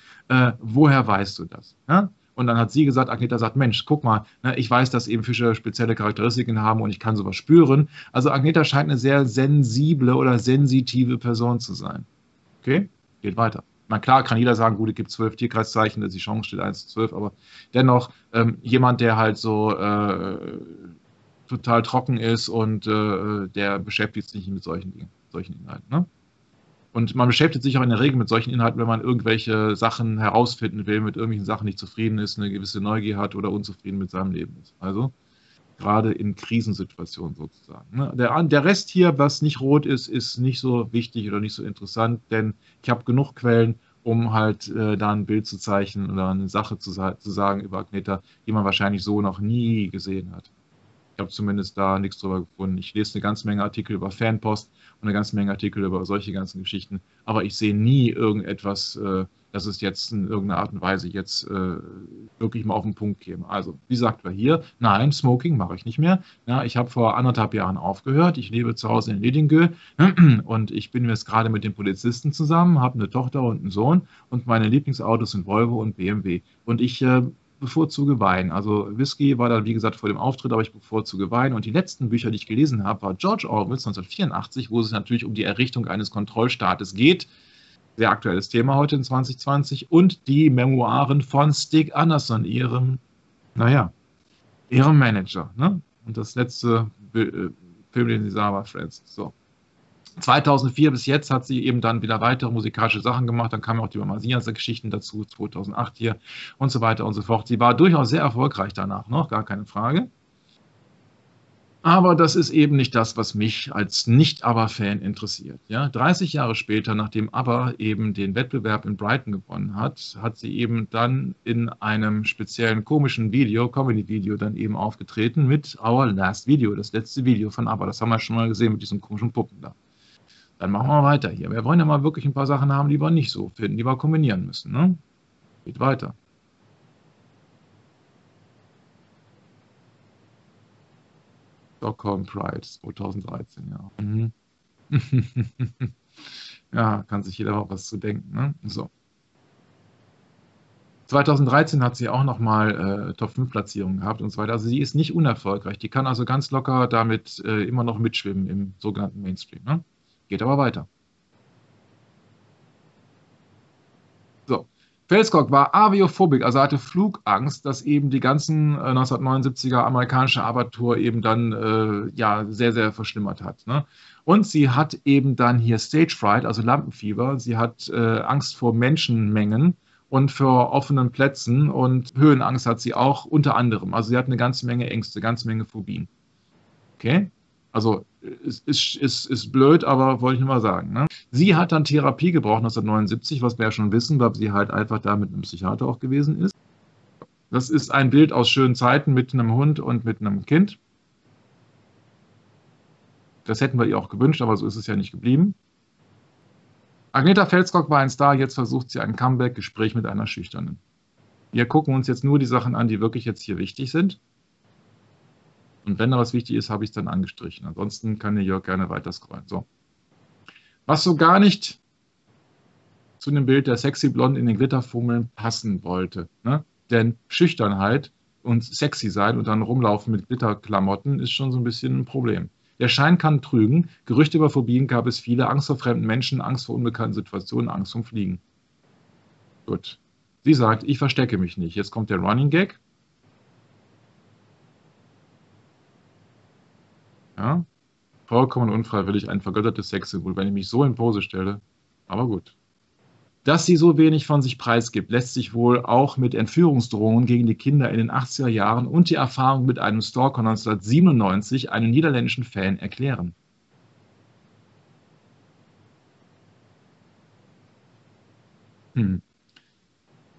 [SPEAKER 1] woher weißt du das? Ja? Und dann hat sie gesagt, Agneta sagt, Mensch, guck mal, ne, ich weiß, dass eben Fische spezielle Charakteristiken haben und ich kann sowas spüren. Also Agneta scheint eine sehr sensible oder sensitive Person zu sein. Okay, geht weiter. Na klar, kann jeder sagen, gut, es gibt zwölf Tierkreiszeichen, die Chance steht 1 zu 12, aber dennoch ähm, jemand, der halt so äh, total trocken ist und äh, der beschäftigt sich nicht mit solchen Dingen, solchen Inhalten. Ne? Und man beschäftigt sich auch in der Regel mit solchen Inhalten, wenn man irgendwelche Sachen herausfinden will, mit irgendwelchen Sachen nicht zufrieden ist, eine gewisse Neugier hat oder unzufrieden mit seinem Leben ist. Also gerade in Krisensituationen sozusagen. Ne? Der, der Rest hier, was nicht rot ist, ist nicht so wichtig oder nicht so interessant, denn ich habe genug Quellen, um halt äh, da ein Bild zu zeichnen oder eine Sache zu, zu sagen über Agneta, die man wahrscheinlich so noch nie gesehen hat. Ich habe zumindest da nichts drüber gefunden. Ich lese eine ganze Menge Artikel über Fanpost und eine ganze Menge Artikel über solche ganzen Geschichten, aber ich sehe nie irgendetwas, äh, dass es jetzt in irgendeiner Art und Weise jetzt äh, wirklich mal auf den Punkt käme. Also, wie sagt wir hier? Nein, Smoking mache ich nicht mehr. Ja, ich habe vor anderthalb Jahren aufgehört. Ich lebe zu Hause in Ledingö und ich bin jetzt gerade mit den Polizisten zusammen, habe eine Tochter und einen Sohn und meine Lieblingsautos sind Volvo und BMW. Und ich äh, bevorzuge Wein. Also Whisky war da, wie gesagt, vor dem Auftritt, aber ich bevorzuge Wein. Und die letzten Bücher, die ich gelesen habe, war George Orwells 1984, wo es natürlich um die Errichtung eines Kontrollstaates geht sehr aktuelles Thema heute in 2020, und die Memoiren von Stig Anderson, ihrem, naja, ihrem Manager. Ne? Und das letzte äh, Film, den sie sah, war Friends. So. 2004 bis jetzt hat sie eben dann wieder weitere musikalische Sachen gemacht. Dann kamen auch die Masias-Geschichten dazu, 2008 hier und so weiter und so fort. Sie war durchaus sehr erfolgreich danach noch, gar keine Frage. Aber das ist eben nicht das, was mich als Nicht-ABBA-Fan interessiert. Ja, 30 Jahre später, nachdem ABBA eben den Wettbewerb in Brighton gewonnen hat, hat sie eben dann in einem speziellen komischen Video, Comedy-Video, dann eben aufgetreten mit Our Last Video, das letzte Video von ABBA. Das haben wir schon mal gesehen mit diesen komischen Puppen da. Dann machen wir weiter hier. Wir wollen ja mal wirklich ein paar Sachen haben, die wir nicht so finden, die wir kombinieren müssen. Ne? Geht weiter. Stockholm Pride 2013, ja. Mhm. ja, kann sich jeder auch was zu denken. Ne? So. 2013 hat sie auch nochmal äh, Top 5 Platzierungen gehabt und so weiter. Also sie ist nicht unerfolgreich. Die kann also ganz locker damit äh, immer noch mitschwimmen im sogenannten Mainstream. Ne? Geht aber weiter. Felscock war aviophobik, also hatte Flugangst, dass eben die ganzen äh, 1979er amerikanische Abertour eben dann äh, ja sehr, sehr verschlimmert hat. Ne? Und sie hat eben dann hier Stage Fright, also Lampenfieber. Sie hat äh, Angst vor Menschenmengen und vor offenen Plätzen und Höhenangst hat sie auch unter anderem. Also sie hat eine ganze Menge Ängste, eine ganze Menge Phobien. Okay? Also ist, ist, ist, blöd, aber wollte ich nur mal sagen. Ne? Sie hat dann Therapie gebraucht 1979, was wir ja schon wissen, weil sie halt einfach da mit einem Psychiater auch gewesen ist. Das ist ein Bild aus schönen Zeiten mit einem Hund und mit einem Kind. Das hätten wir ihr auch gewünscht, aber so ist es ja nicht geblieben. Agneta Felsrock war ein Star, jetzt versucht sie ein Comeback-Gespräch mit einer Schüchternen. Wir gucken uns jetzt nur die Sachen an, die wirklich jetzt hier wichtig sind. Und wenn da was wichtig ist, habe ich es dann angestrichen. Ansonsten kann der Jörg gerne weiter scrollen. So. Was so gar nicht zu dem Bild der sexy Blonde in den Glitterfummeln passen wollte. Ne? Denn Schüchternheit und sexy sein und dann rumlaufen mit Glitterklamotten ist schon so ein bisschen ein Problem. Der Schein kann trügen. Gerüchte über Phobien gab es viele. Angst vor fremden Menschen, Angst vor unbekannten Situationen, Angst vom Fliegen. Gut. Sie sagt, ich verstecke mich nicht. Jetzt kommt der Running Gag. Ja? Vollkommen unfreiwillig ein vergöttertes Sexsymbol, wenn ich mich so in Pose stelle. Aber gut. Dass sie so wenig von sich preisgibt, lässt sich wohl auch mit Entführungsdrohungen gegen die Kinder in den 80er Jahren und die Erfahrung mit einem Stalker 1997 einem niederländischen Fan erklären. Hm.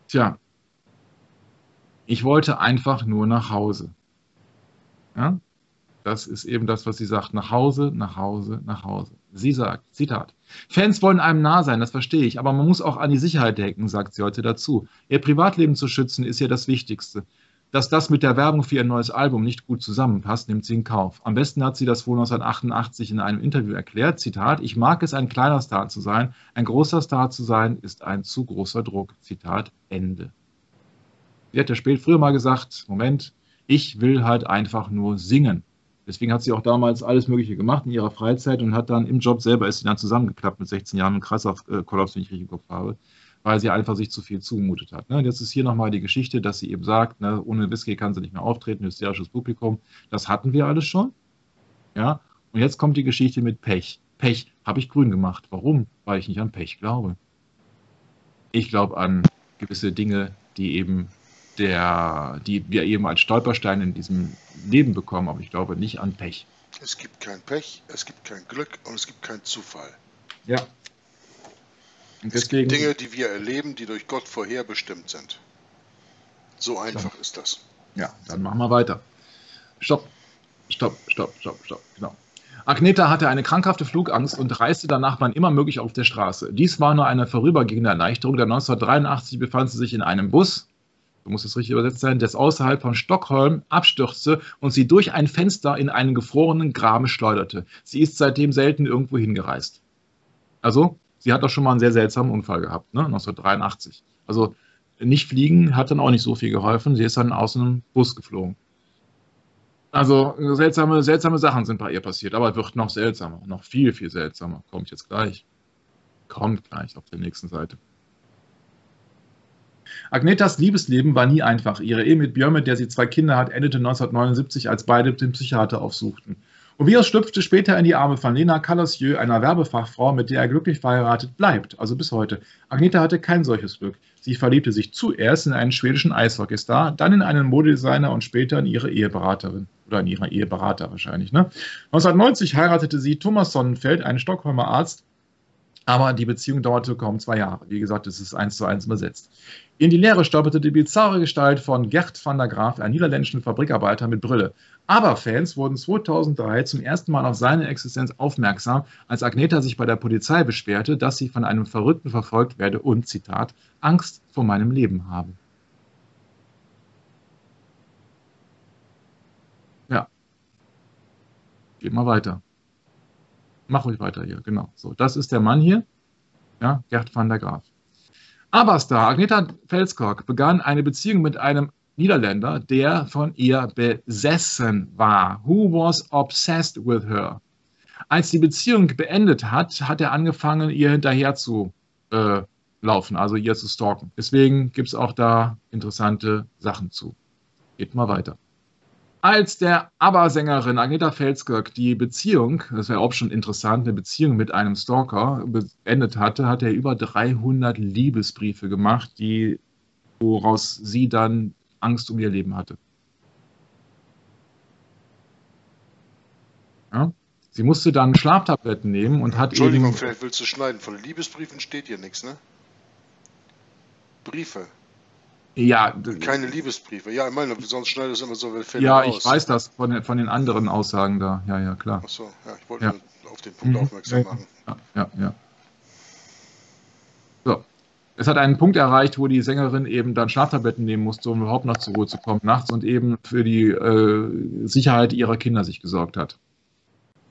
[SPEAKER 1] Tja, ich wollte einfach nur nach Hause. Ja? Das ist eben das, was sie sagt. Nach Hause, nach Hause, nach Hause. Sie sagt, Zitat, Fans wollen einem nah sein, das verstehe ich, aber man muss auch an die Sicherheit denken, sagt sie heute dazu. Ihr Privatleben zu schützen ist ja das Wichtigste. Dass das mit der Werbung für ihr neues Album nicht gut zusammenpasst, nimmt sie in Kauf. Am besten hat sie das wohl 1988 in einem Interview erklärt. Zitat, ich mag es, ein kleiner Star zu sein. Ein großer Star zu sein, ist ein zu großer Druck. Zitat, Ende. Sie hat ja spät früher mal gesagt, Moment, ich will halt einfach nur singen. Deswegen hat sie auch damals alles Mögliche gemacht in ihrer Freizeit und hat dann im Job selber ist sie dann zusammengeklappt mit 16 Jahren und Kreislaufkollaps, wenn ich richtig im Kopf habe, weil sie einfach sich zu viel zumutet hat. Ne? Jetzt ist hier nochmal die Geschichte, dass sie eben sagt, ne, ohne Whisky kann sie nicht mehr auftreten, hysterisches Publikum. Das hatten wir alles schon. Ja. Und jetzt kommt die Geschichte mit Pech. Pech habe ich grün gemacht. Warum? Weil ich nicht an Pech glaube. Ich glaube an gewisse Dinge, die eben der, die wir eben als Stolpersteine in diesem Leben bekommen, aber ich glaube nicht an Pech.
[SPEAKER 2] Es gibt kein Pech, es gibt kein Glück und es gibt keinen Zufall.
[SPEAKER 1] Ja.
[SPEAKER 2] Und es gibt Dinge, die wir erleben, die durch Gott vorherbestimmt sind. So einfach ja. ist das.
[SPEAKER 1] Ja, dann machen wir weiter. Stopp, stopp, stopp, stopp, stopp. Genau. Agneta hatte eine krankhafte Flugangst und reiste danach wann immer möglich auf der Straße. Dies war nur eine vorübergehende Erleichterung, denn 1983 befand sie sich in einem Bus muss es richtig übersetzt sein, das außerhalb von Stockholm abstürzte und sie durch ein Fenster in einen gefrorenen Graben schleuderte. Sie ist seitdem selten irgendwo hingereist. Also, sie hat doch schon mal einen sehr seltsamen Unfall gehabt, ne? 1983. Also, nicht fliegen hat dann auch nicht so viel geholfen. Sie ist dann aus einem Bus geflogen. Also seltsame, seltsame Sachen sind bei ihr passiert, aber es wird noch seltsamer, noch viel, viel seltsamer. Kommt jetzt gleich. Kommt gleich auf der nächsten Seite. Agnetas Liebesleben war nie einfach. Ihre Ehe mit Björn, mit der sie zwei Kinder hat, endete 1979, als beide den Psychiater aufsuchten. Ovius schlüpfte später in die Arme von Lena Calassieux, einer Werbefachfrau, mit der er glücklich verheiratet bleibt, also bis heute. Agneta hatte kein solches Glück. Sie verliebte sich zuerst in einen schwedischen Eishockeystar, dann in einen Modedesigner und später in ihre Eheberaterin. Oder in ihren Eheberater wahrscheinlich. Ne? 1990 heiratete sie Thomas Sonnenfeld, einen Stockholmer Arzt, aber die Beziehung dauerte kaum zwei Jahre. Wie gesagt, es ist eins zu eins übersetzt. In die Leere stolperte die bizarre Gestalt von Gert van der Graaf, einem niederländischen Fabrikarbeiter mit Brille. Aber Fans wurden 2003 zum ersten Mal auf seine Existenz aufmerksam, als Agneta sich bei der Polizei beschwerte, dass sie von einem Verrückten verfolgt werde und, Zitat, Angst vor meinem Leben habe. Ja. Geht mal weiter. Mach ruhig weiter hier, genau. So, das ist der Mann hier, ja, Gerd van der Graaf. Aberstar Agneta Felskog begann eine Beziehung mit einem Niederländer, der von ihr besessen war. Who was obsessed with her? Als die Beziehung beendet hat, hat er angefangen, ihr hinterher zu äh, laufen, also ihr zu stalken. Deswegen gibt es auch da interessante Sachen zu. Geht mal weiter. Als der ABBA-Sängerin Agneta Felskirk die Beziehung, das wäre auch schon interessant, eine Beziehung mit einem Stalker beendet hatte, hat er über 300 Liebesbriefe gemacht, die, woraus sie dann Angst um ihr Leben hatte. Ja? Sie musste dann Schlaftabletten nehmen und hat
[SPEAKER 2] Entschuldigung, eben, vielleicht willst du schneiden. Von Liebesbriefen steht hier nichts, ne? Briefe.
[SPEAKER 1] Ja.
[SPEAKER 2] Keine Liebesbriefe. Ja, ich meine, sonst schneidet es immer so
[SPEAKER 1] Fälle Ja, ich weiß das von den, von den anderen Aussagen da. Ja, ja, klar.
[SPEAKER 2] Achso, ja, ich wollte ja. auf den Punkt mhm. aufmerksam machen.
[SPEAKER 1] Ja, ja, ja. So. Es hat einen Punkt erreicht, wo die Sängerin eben dann Schlaftabletten nehmen musste, um überhaupt noch zur Ruhe zu kommen nachts und eben für die äh, Sicherheit ihrer Kinder sich gesorgt hat.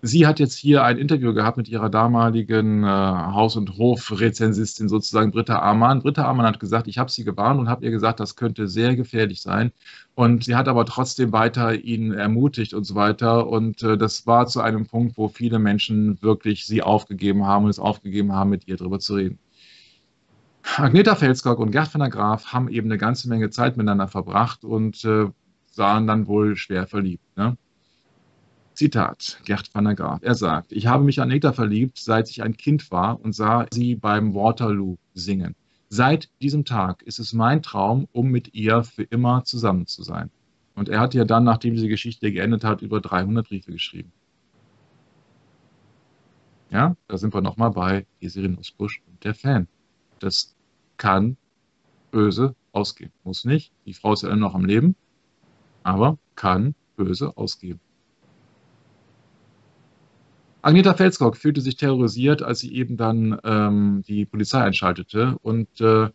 [SPEAKER 1] Sie hat jetzt hier ein Interview gehabt mit ihrer damaligen äh, Haus- und Hofrezensistin, sozusagen Britta Amann. Britta Amann hat gesagt, ich habe sie gewarnt und habe ihr gesagt, das könnte sehr gefährlich sein. Und sie hat aber trotzdem weiter ihn ermutigt und so weiter. Und äh, das war zu einem Punkt, wo viele Menschen wirklich sie aufgegeben haben und es aufgegeben haben, mit ihr darüber zu reden. Agneta Felskog und Gerd van der Graaf haben eben eine ganze Menge Zeit miteinander verbracht und äh, sahen dann wohl schwer verliebt. Ne? Zitat, Gerd van der Graaf. Er sagt, ich habe mich an Anita verliebt, seit ich ein Kind war und sah sie beim Waterloo singen. Seit diesem Tag ist es mein Traum, um mit ihr für immer zusammen zu sein. Und er hat ja dann, nachdem diese Geschichte geendet hat, über 300 Briefe geschrieben. Ja, da sind wir nochmal bei Desiree Nussbusch und der Fan. Das kann böse ausgehen. Muss nicht. Die Frau ist ja noch am Leben, aber kann böse ausgehen. Agneta Felskog fühlte sich terrorisiert, als sie eben dann ähm, die Polizei einschaltete. Und äh,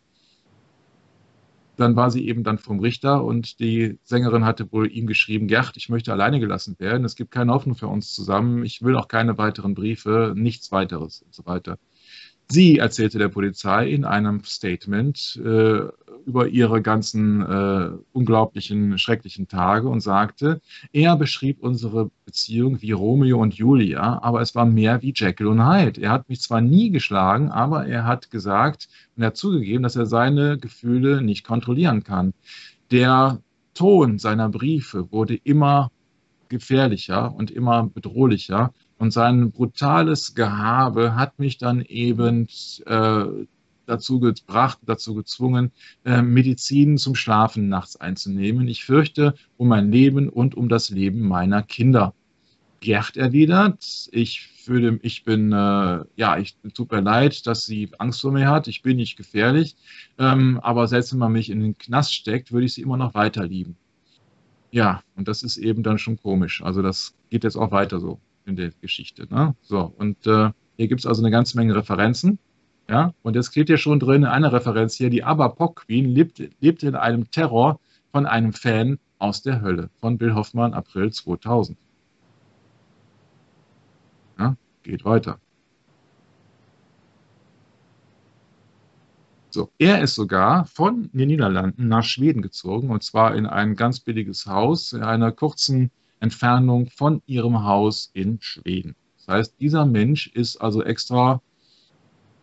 [SPEAKER 1] dann war sie eben dann vom Richter und die Sängerin hatte wohl ihm geschrieben, Gerd, ich möchte alleine gelassen werden, es gibt keine Hoffnung für uns zusammen, ich will auch keine weiteren Briefe, nichts weiteres und so weiter. Sie erzählte der Polizei in einem Statement äh, über ihre ganzen äh, unglaublichen, schrecklichen Tage und sagte, er beschrieb unsere Beziehung wie Romeo und Julia, aber es war mehr wie Jekyll und Hyde. Er hat mich zwar nie geschlagen, aber er hat gesagt und er hat zugegeben, dass er seine Gefühle nicht kontrollieren kann. Der Ton seiner Briefe wurde immer gefährlicher und immer bedrohlicher. Und sein brutales Gehabe hat mich dann eben äh, dazu gebracht, dazu gezwungen, äh, Medizin zum Schlafen nachts einzunehmen. Ich fürchte um mein Leben und um das Leben meiner Kinder. Gerd erwidert, ich fühle, ich bin, äh, ja, ich tut mir leid, dass sie Angst vor mir hat. Ich bin nicht gefährlich, ähm, aber selbst wenn man mich in den Knast steckt, würde ich sie immer noch weiter lieben. Ja, und das ist eben dann schon komisch. Also das geht jetzt auch weiter so in der Geschichte. Ne? So, und äh, hier gibt es also eine ganze Menge Referenzen. Ja, und jetzt steht hier schon drin eine Referenz hier, die ABBA Pop Queen lebt, lebt in einem Terror von einem Fan aus der Hölle von Bill Hoffmann, April 2000. Ja, geht weiter. So, er ist sogar von den Niederlanden nach Schweden gezogen und zwar in ein ganz billiges Haus in einer kurzen Entfernung von ihrem Haus in Schweden. Das heißt, dieser Mensch ist also extra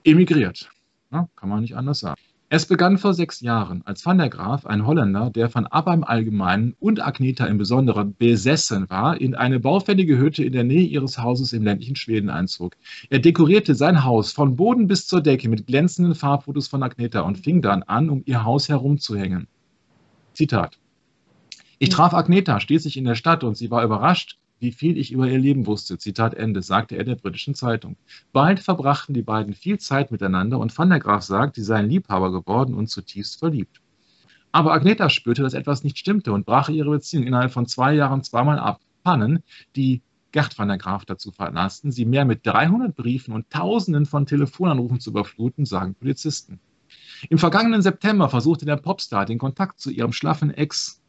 [SPEAKER 1] emigriert. Ja, kann man nicht anders sagen. Es begann vor sechs Jahren, als Van der Graaf, ein Holländer, der von ABBA im Allgemeinen und Agneta im Besonderen besessen war, in eine baufällige Hütte in der Nähe ihres Hauses im ländlichen Schweden einzog. Er dekorierte sein Haus von Boden bis zur Decke mit glänzenden Farbfotos von Agneta und fing dann an, um ihr Haus herumzuhängen. Zitat. Ich traf Agneta schließlich in der Stadt und sie war überrascht, wie viel ich über ihr Leben wusste. Zitat Ende, sagte er der britischen Zeitung. Bald verbrachten die beiden viel Zeit miteinander und Van der Graaf sagt, sie seien Liebhaber geworden und zutiefst verliebt. Aber Agneta spürte, dass etwas nicht stimmte und brach ihre Beziehung innerhalb von zwei Jahren zweimal ab. Pannen, die Gerd van der Graaf dazu veranlassten, sie mehr mit 300 Briefen und Tausenden von Telefonanrufen zu überfluten, sagen Polizisten. Im vergangenen September versuchte der Popstar den Kontakt zu ihrem schlaffen Ex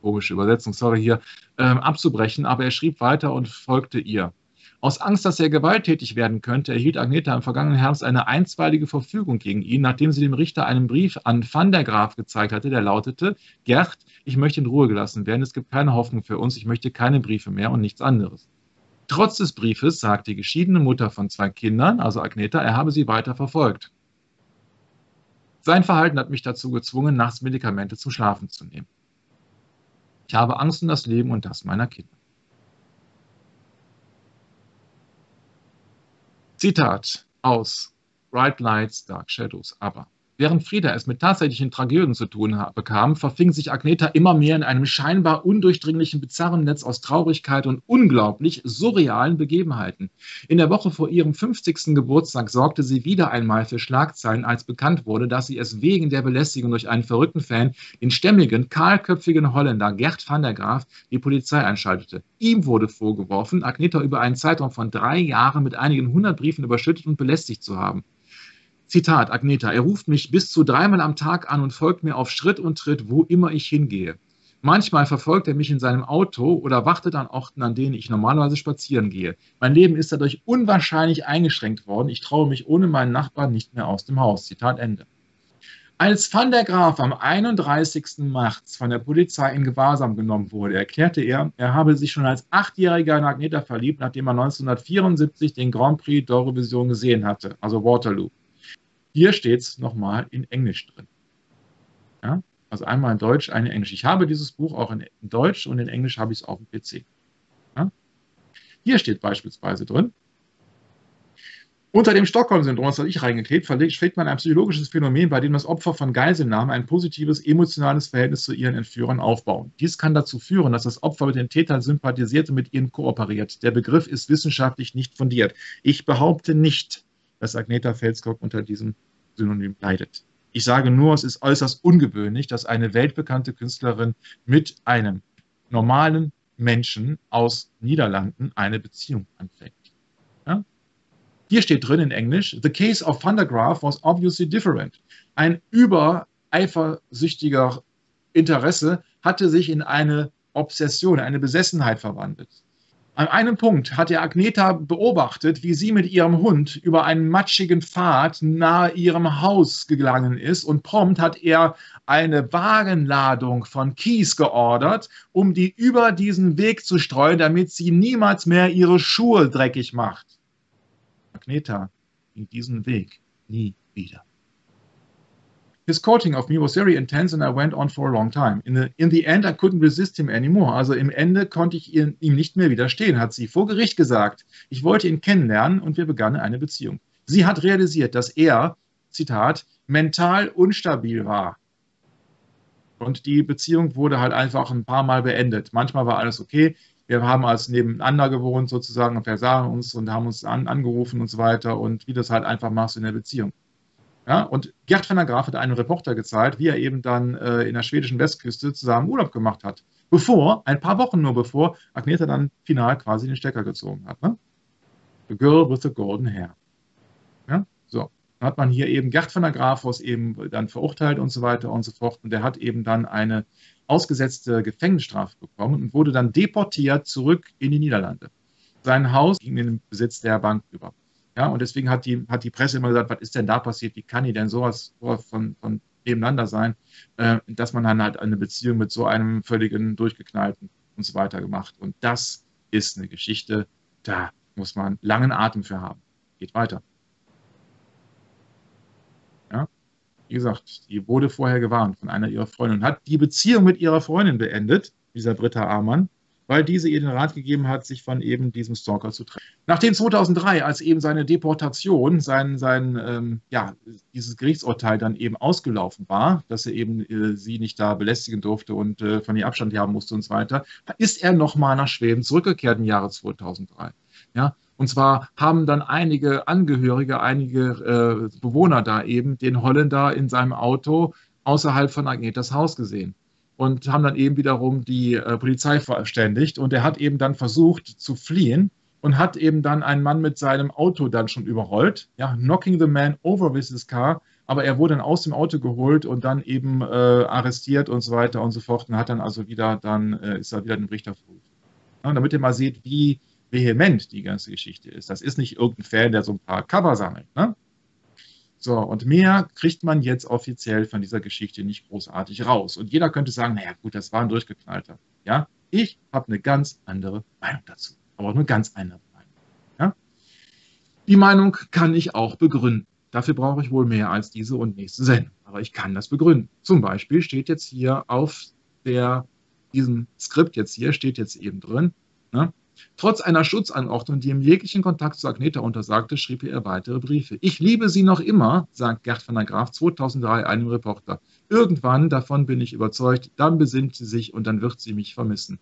[SPEAKER 1] komische Übersetzung, sorry hier, ähm, abzubrechen, aber er schrieb weiter und folgte ihr. Aus Angst, dass er gewalttätig werden könnte, erhielt Agneta im vergangenen Herbst eine einstweilige Verfügung gegen ihn, nachdem sie dem Richter einen Brief an Van der Graaf gezeigt hatte, der lautete, Gerd, ich möchte in Ruhe gelassen werden, es gibt keine Hoffnung für uns, ich möchte keine Briefe mehr und nichts anderes. Trotz des Briefes sagt die geschiedene Mutter von zwei Kindern, also Agneta, er habe sie weiter verfolgt. Sein Verhalten hat mich dazu gezwungen, nachts Medikamente zum Schlafen zu nehmen. Ich habe Angst um das Leben und das meiner Kinder. Zitat aus Bright Lights, Dark Shadows. Aber Während Frieda es mit tatsächlichen Tragödien zu tun bekam, verfing sich Agneta immer mehr in einem scheinbar undurchdringlichen, bizarren Netz aus Traurigkeit und unglaublich surrealen Begebenheiten. In der Woche vor ihrem 50. Geburtstag sorgte sie wieder einmal für Schlagzeilen, als bekannt wurde, dass sie es wegen der Belästigung durch einen verrückten Fan, den stämmigen, kahlköpfigen Holländer Gerd van der Graaf, die Polizei einschaltete. Ihm wurde vorgeworfen, Agneta über einen Zeitraum von drei Jahren mit einigen hundert Briefen überschüttet und belästigt zu haben. Zitat, Agneta, er ruft mich bis zu dreimal am Tag an und folgt mir auf Schritt und Tritt, wo immer ich hingehe. Manchmal verfolgt er mich in seinem Auto oder wartet an Orten, an denen ich normalerweise spazieren gehe. Mein Leben ist dadurch unwahrscheinlich eingeschränkt worden. Ich traue mich ohne meinen Nachbarn nicht mehr aus dem Haus. Zitat Ende. Als Van der Graaf am 31. März von der Polizei in Gewahrsam genommen wurde, erklärte er, er habe sich schon als Achtjähriger in Agneta verliebt, nachdem er 1974 den Grand Prix d'Eurovision gesehen hatte, also Waterloo. Hier steht es nochmal in Englisch drin. Ja? Also einmal in Deutsch, eine in Englisch. Ich habe dieses Buch auch in Deutsch und in Englisch habe ich es auf dem PC. Ja? Hier steht beispielsweise drin, unter dem Stockholm-Syndrom, das habe ich reingeklebt, verlegt man ein psychologisches Phänomen, bei dem das Opfer von Geiselnahmen ein positives emotionales Verhältnis zu ihren Entführern aufbauen. Dies kann dazu führen, dass das Opfer mit den Tätern sympathisiert und mit ihnen kooperiert. Der Begriff ist wissenschaftlich nicht fundiert. Ich behaupte nicht, dass Agneta Felskog unter diesem Synonym leidet. Ich sage nur, es ist äußerst ungewöhnlich, dass eine weltbekannte Künstlerin mit einem normalen Menschen aus Niederlanden eine Beziehung anfängt. Ja? Hier steht drin in Englisch, The case of Van der Graaf was obviously different. Ein übereifersüchtiger Interesse hatte sich in eine Obsession, eine Besessenheit verwandelt. An einem Punkt hat er Agneta beobachtet, wie sie mit ihrem Hund über einen matschigen Pfad nahe ihrem Haus gelangen ist und prompt hat er eine Wagenladung von Kies geordert, um die über diesen Weg zu streuen, damit sie niemals mehr ihre Schuhe dreckig macht. Agneta ging diesen Weg nie wieder. His courting of me was very intense and I went on for a long time. In the, in the end, I couldn't resist him anymore. Also im Ende konnte ich ihm nicht mehr widerstehen, hat sie vor Gericht gesagt. Ich wollte ihn kennenlernen und wir begannen eine Beziehung. Sie hat realisiert, dass er, Zitat, mental unstabil war. Und die Beziehung wurde halt einfach ein paar Mal beendet. Manchmal war alles okay. Wir haben als nebeneinander gewohnt sozusagen und wir sahen uns und haben uns an, angerufen und so weiter und wie das halt einfach machst in der Beziehung. Ja, und Gerd van der Graaf hat einem Reporter gezeigt, wie er eben dann äh, in der schwedischen Westküste zusammen Urlaub gemacht hat. Bevor, ein paar Wochen nur bevor, Agneta dann final quasi den Stecker gezogen hat. Ne? The Girl with the Golden Hair. Ja, so. Dann hat man hier eben Gerd van der Grafos eben dann verurteilt und so weiter und so fort. Und der hat eben dann eine ausgesetzte Gefängnisstrafe bekommen und wurde dann deportiert zurück in die Niederlande. Sein Haus ging in den Besitz der Bank über. Ja, und deswegen hat die, hat die Presse immer gesagt, was ist denn da passiert? Wie kann die denn sowas, sowas von, von nebeneinander sein, äh, dass man dann halt eine Beziehung mit so einem völligen durchgeknallten und so weiter gemacht. Und das ist eine Geschichte, da muss man langen Atem für haben. Geht weiter. Ja, wie gesagt, die wurde vorher gewarnt von einer ihrer Freundinnen und hat die Beziehung mit ihrer Freundin beendet, dieser Britta Amann, weil diese ihr den Rat gegeben hat, sich von eben diesem Stalker zu trennen. Nachdem 2003, als eben seine Deportation, sein, sein ähm, ja, dieses Gerichtsurteil dann eben ausgelaufen war, dass er eben äh, sie nicht da belästigen durfte und äh, von ihr Abstand haben musste und so weiter, ist er nochmal nach Schweden zurückgekehrt im Jahre 2003. Ja, und zwar haben dann einige Angehörige, einige äh, Bewohner da eben den Holländer in seinem Auto außerhalb von Agnetas Haus gesehen und haben dann eben wiederum die äh, Polizei verständigt. Und er hat eben dann versucht zu fliehen und hat eben dann einen Mann mit seinem Auto dann schon überrollt, ja, knocking the man over with his car. Aber er wurde dann aus dem Auto geholt und dann eben äh, arrestiert und so weiter und so fort und hat dann also wieder dann äh, ist er wieder dem Richter verrufen. Ja, damit ihr mal seht, wie vehement die ganze Geschichte ist. Das ist nicht irgendein Fan, der so ein paar Cover sammelt. Ne? So, und mehr kriegt man jetzt offiziell von dieser Geschichte nicht großartig raus. Und jeder könnte sagen, naja gut, das war ein durchgeknallter. Ja, ich habe eine ganz andere Meinung dazu. Aber auch eine ganz andere Meinung. Ja? Die Meinung kann ich auch begründen. Dafür brauche ich wohl mehr als diese und nächste Sendung. Aber ich kann das begründen. Zum Beispiel steht jetzt hier auf der, diesem Skript jetzt hier, steht jetzt eben drin, ne? Trotz einer Schutzanordnung, die ihm jeglichen Kontakt zu Agneta untersagte, schrieb er weitere Briefe. Ich liebe sie noch immer, sagt Gerd van der Graaf 2003 einem Reporter. Irgendwann, davon bin ich überzeugt, dann besinnt sie sich und dann wird sie mich vermissen.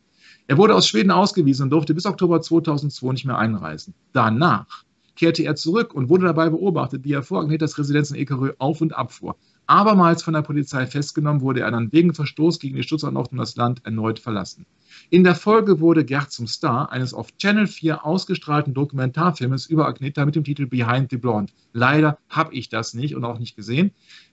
[SPEAKER 1] Er wurde aus Schweden ausgewiesen und durfte bis Oktober 2002 nicht mehr einreisen. Danach kehrte er zurück und wurde dabei beobachtet, wie er vor Agnetas Residenz in Ekerö auf und ab fuhr. Abermals von der Polizei festgenommen, wurde er dann wegen Verstoß gegen die Schutzanordnung das Land erneut verlassen. In der Folge wurde Gerd zum Star eines auf Channel 4 ausgestrahlten Dokumentarfilmes über Agneta mit dem Titel Behind the Blonde. Leider habe ich das nicht und auch nicht gesehen.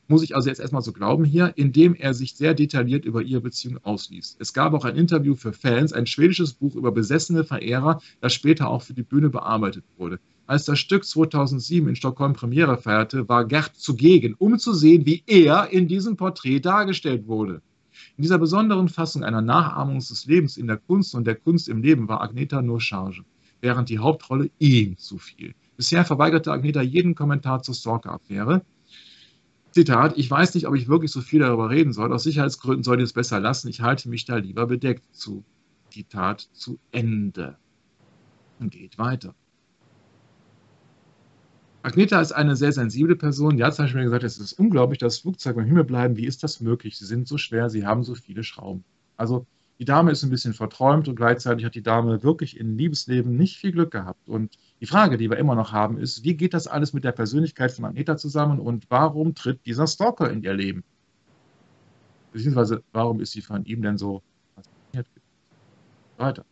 [SPEAKER 1] Muss ich also jetzt erstmal so glauben hier, indem er sich sehr detailliert über ihre Beziehung ausließ. Es gab auch ein Interview für Fans, ein schwedisches Buch über besessene Verehrer, das später auch für die Bühne bearbeitet wurde. Als das Stück 2007 in Stockholm Premiere feierte, war Gerd zugegen, um zu sehen, wie er in diesem Porträt dargestellt wurde. In dieser besonderen Fassung einer Nachahmung des Lebens in der Kunst und der Kunst im Leben war Agneta nur Charge, während die Hauptrolle ihm zufiel. Bisher verweigerte Agneta jeden Kommentar zur Stalker-Affäre. Zitat, ich weiß nicht, ob ich wirklich so viel darüber reden soll. Aus Sicherheitsgründen soll ich es besser lassen. Ich halte mich da lieber bedeckt zu. Zitat zu Ende. Und geht weiter. Agneta ist eine sehr sensible Person. Die hat zum Beispiel gesagt, es ist unglaublich, dass Flugzeuge im Himmel bleiben. Wie ist das möglich? Sie sind so schwer, sie haben so viele Schrauben. Also die Dame ist ein bisschen verträumt und gleichzeitig hat die Dame wirklich im Liebesleben nicht viel Glück gehabt. Und die Frage, die wir immer noch haben, ist, wie geht das alles mit der Persönlichkeit von Agneta zusammen und warum tritt dieser Stalker in ihr Leben? Beziehungsweise, warum ist sie von ihm denn so fasziniert? Weiter.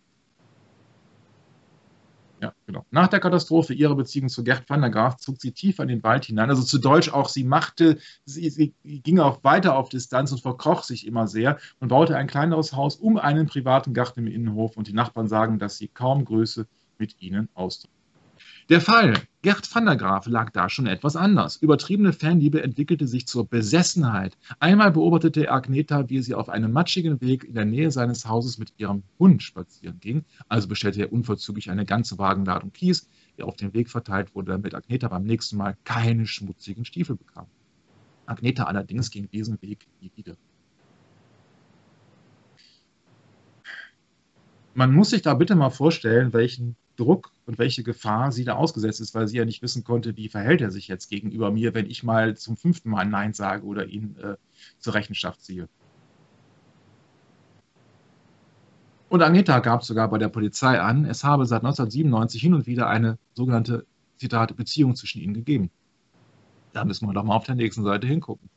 [SPEAKER 1] Ja, genau. Nach der Katastrophe ihrer Beziehung zu Gerd van der Graaf zog sie tief in den Wald hinein. Also zu Deutsch auch, sie machte, sie, sie ging auch weiter auf Distanz und verkroch sich immer sehr und baute ein kleineres Haus um einen privaten Garten im Innenhof und die Nachbarn sagen, dass sie kaum Größe mit ihnen ausdrückt. Der Fall Gerd van der Graaf lag da schon etwas anders. Übertriebene Fanliebe entwickelte sich zur Besessenheit. Einmal beobachtete Agneta, wie sie auf einem matschigen Weg in der Nähe seines Hauses mit ihrem Hund spazieren ging. Also bestellte er unverzüglich eine ganze Wagenladung Kies, die auf dem Weg verteilt wurde, damit Agneta beim nächsten Mal keine schmutzigen Stiefel bekam. Agneta allerdings ging diesen Weg nie wieder. Man muss sich da bitte mal vorstellen, welchen Druck und welche Gefahr sie da ausgesetzt ist, weil sie ja nicht wissen konnte, wie verhält er sich jetzt gegenüber mir, wenn ich mal zum fünften Mal Nein sage oder ihn äh, zur Rechenschaft ziehe. Und Agneta gab sogar bei der Polizei an, es habe seit 1997 hin und wieder eine sogenannte, Zitat, Beziehung zwischen ihnen gegeben. Da müssen wir doch mal auf der nächsten Seite hingucken.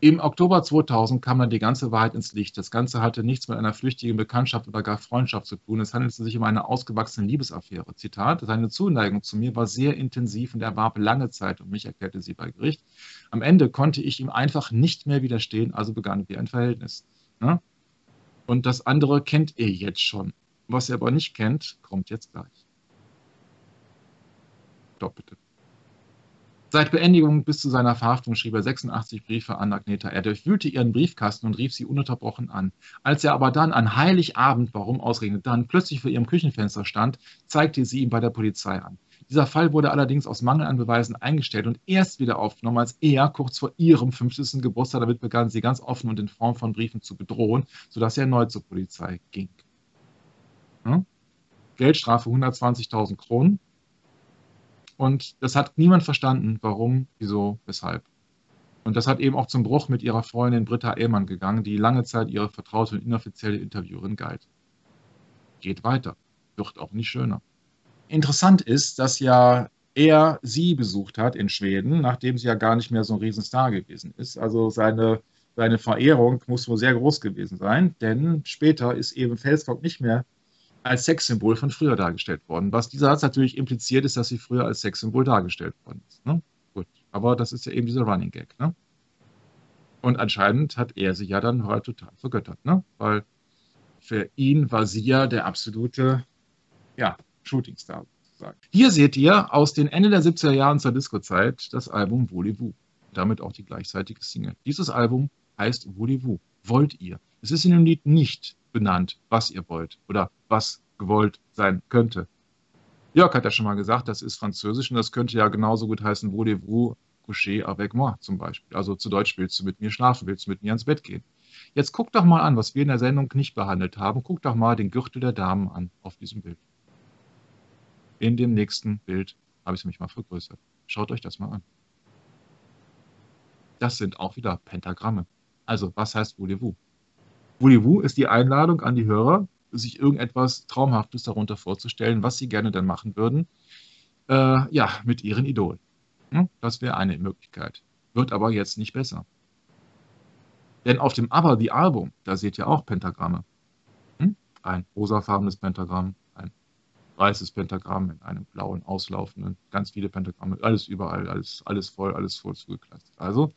[SPEAKER 1] Im Oktober 2000 kam dann die ganze Wahrheit ins Licht. Das Ganze hatte nichts mit einer flüchtigen Bekanntschaft oder gar Freundschaft zu tun. Es handelte sich um eine ausgewachsene Liebesaffäre. Zitat: Seine Zuneigung zu mir war sehr intensiv und er warb lange Zeit um mich, erklärte sie bei Gericht. Am Ende konnte ich ihm einfach nicht mehr widerstehen, also begann wir ein Verhältnis. Ja? Und das andere kennt ihr jetzt schon. Was ihr aber nicht kennt, kommt jetzt gleich. Doppelte. Seit Beendigung bis zu seiner Verhaftung schrieb er 86 Briefe an Agneta. Er durchwühlte ihren Briefkasten und rief sie ununterbrochen an. Als er aber dann an Heiligabend, warum ausgerechnet dann, plötzlich vor ihrem Küchenfenster stand, zeigte sie ihn bei der Polizei an. Dieser Fall wurde allerdings aus Mangel an Beweisen eingestellt und erst wieder aufgenommen, als er kurz vor ihrem 50. Geburtstag damit begann, sie ganz offen und in Form von Briefen zu bedrohen, sodass er erneut zur Polizei ging. Hm? Geldstrafe 120.000 Kronen, und das hat niemand verstanden, warum, wieso, weshalb. Und das hat eben auch zum Bruch mit ihrer Freundin Britta Ehrmann gegangen, die lange Zeit ihre vertraute und inoffizielle Interviewerin galt. Geht weiter. Wird auch nicht schöner. Interessant ist, dass ja er sie besucht hat in Schweden, nachdem sie ja gar nicht mehr so ein Riesenstar gewesen ist. Also seine, seine Verehrung muss wohl sehr groß gewesen sein, denn später ist eben Felscock nicht mehr als Sexsymbol von früher dargestellt worden. Was dieser Satz natürlich impliziert, ist, dass sie früher als Sexsymbol dargestellt worden ist. Ne? Gut, aber das ist ja eben dieser Running Gag. Ne? Und anscheinend hat er sie ja dann halt total vergöttert, ne? weil für ihn war sie ja der absolute ja, Shootingstar. Sozusagen. Hier seht ihr aus den Ende der 70er Jahren zur Disco-Zeit das Album Voulez-vous. Damit auch die gleichzeitige Single. Dieses Album heißt Voulez-vous. Wollt ihr? Es ist in dem Lied nicht benannt, was ihr wollt oder was gewollt sein könnte. Jörg hat ja schon mal gesagt, das ist Französisch und das könnte ja genauso gut heißen Voulez-vous coucher avec moi zum Beispiel. Also zu Deutsch willst du mit mir schlafen, willst du mit mir ins Bett gehen. Jetzt guck doch mal an, was wir in der Sendung nicht behandelt haben. Guck doch mal den Gürtel der Damen an auf diesem Bild. In dem nächsten Bild habe ich es mich mal vergrößert. Schaut euch das mal an. Das sind auch wieder Pentagramme. Also, was heißt Voulez-vous? Voulez-vous ist die Einladung an die Hörer, sich irgendetwas Traumhaftes darunter vorzustellen, was sie gerne dann machen würden, äh, ja, mit ihren Idolen. Hm? Das wäre eine Möglichkeit. Wird aber jetzt nicht besser. Denn auf dem Aber the Album, da seht ihr auch Pentagramme. Hm? Ein rosafarbenes Pentagramm, ein weißes Pentagramm in einem blauen auslaufenden, ganz viele Pentagramme, alles überall, alles, alles voll, alles voll zugeklatscht. Also,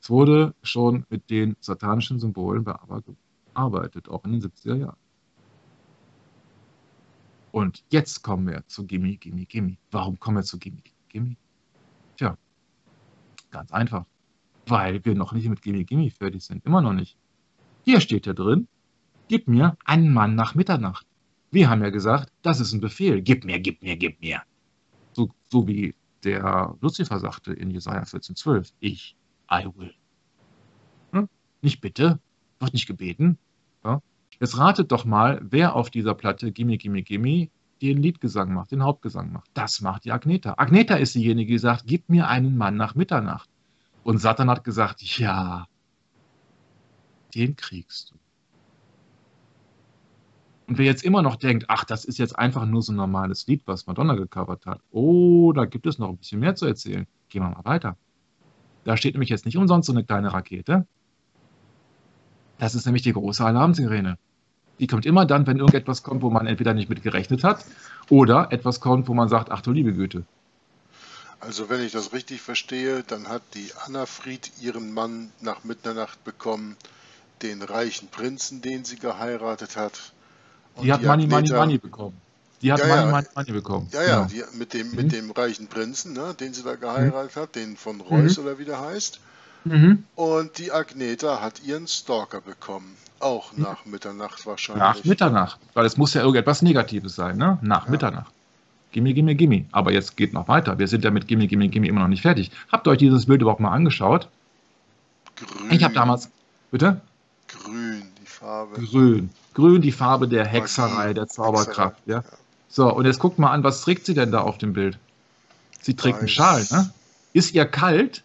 [SPEAKER 1] es wurde schon mit den satanischen Symbolen bei Aber gearbeitet, auch in den 70er Jahren. Und jetzt kommen wir zu Gimme, Gimme, Gimme. Warum kommen wir zu Gimme, Gimme? Tja, ganz einfach. Weil wir noch nicht mit Gimme, Gimme fertig sind. Immer noch nicht. Hier steht ja drin, gib mir einen Mann nach Mitternacht. Wir haben ja gesagt, das ist ein Befehl. Gib mir, gib mir, gib mir. So, so wie der Luzifer sagte in Jesaja 14,12. Ich, I will. Hm? Nicht bitte, wird nicht gebeten. Ja? Jetzt ratet doch mal, wer auf dieser Platte Gimme, Gimme, Gimme den Liedgesang macht, den Hauptgesang macht. Das macht die Agneta. Agneta ist diejenige, die sagt, gib mir einen Mann nach Mitternacht. Und Satan hat gesagt, ja, den kriegst du. Und wer jetzt immer noch denkt, ach, das ist jetzt einfach nur so ein normales Lied, was Madonna gecovert hat, oh, da gibt es noch ein bisschen mehr zu erzählen. Gehen wir mal weiter. Da steht nämlich jetzt nicht umsonst so eine kleine Rakete. Das ist nämlich die große Alarmsirene. Die kommt immer dann, wenn irgendetwas kommt, wo man entweder nicht mit gerechnet hat oder etwas kommt, wo man sagt, ach du liebe Güte.
[SPEAKER 2] Also wenn ich das richtig verstehe, dann hat die Anna Fried ihren Mann nach Mitternacht bekommen, den reichen Prinzen, den sie geheiratet hat.
[SPEAKER 1] Die hat die Money, Money, Money bekommen. Die hat ja, Money, ja, Money, Money bekommen.
[SPEAKER 2] Ja, ja, genau. die, mit, dem, mhm. mit dem reichen Prinzen, ne, den sie da geheiratet mhm. hat, den von Reuss mhm. oder wie der heißt. Mhm. Und die Agneta hat ihren Stalker bekommen. Auch nach Mitternacht wahrscheinlich.
[SPEAKER 1] Nach Mitternacht. Weil es muss ja irgendetwas Negatives sein, ne? Nach ja. Mitternacht. Gimme, gimme, gimme. Aber jetzt geht noch weiter. Wir sind ja mit Gimme, gimme, gimme immer noch nicht fertig. Habt ihr euch dieses Bild überhaupt mal angeschaut? Grün. Ich habe damals. Bitte?
[SPEAKER 2] Grün, die Farbe.
[SPEAKER 1] Grün. Grün, die Farbe der Hexerei, der Zauberkraft. Ja? So, und jetzt guckt mal an, was trägt sie denn da auf dem Bild? Sie trägt Weiß. einen Schal, ne? Ist ihr kalt?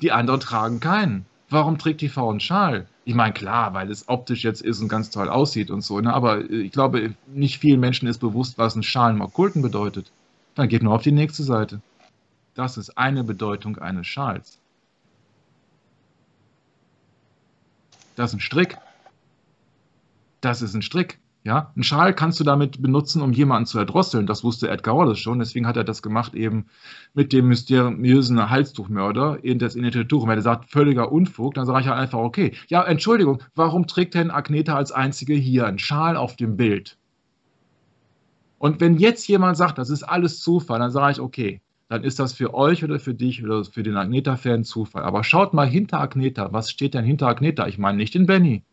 [SPEAKER 1] Die anderen tragen keinen. Warum trägt die Frau einen Schal? ich meine, klar, weil es optisch jetzt ist und ganz toll aussieht und so, ne? aber äh, ich glaube, nicht vielen Menschen ist bewusst, was ein Schalen im Okkulten bedeutet. Dann geht nur auf die nächste Seite. Das ist eine Bedeutung eines Schals. Das ist ein Strick. Das ist ein Strick. Ja, ein Schal kannst du damit benutzen, um jemanden zu erdrosseln. Das wusste Edgar Wallace schon. Deswegen hat er das gemacht eben mit dem mysteriösen Halstuchmörder in das initiale Tuch. Und wenn er sagt, völliger Unfug, dann sage ich halt einfach, okay. Ja, Entschuldigung, warum trägt denn Agneta als einzige hier einen Schal auf dem Bild? Und wenn jetzt jemand sagt, das ist alles Zufall, dann sage ich, okay, dann ist das für euch oder für dich oder für den Agneta-Fan Zufall. Aber schaut mal hinter Agneta. Was steht denn hinter Agneta? Ich meine nicht den Benny.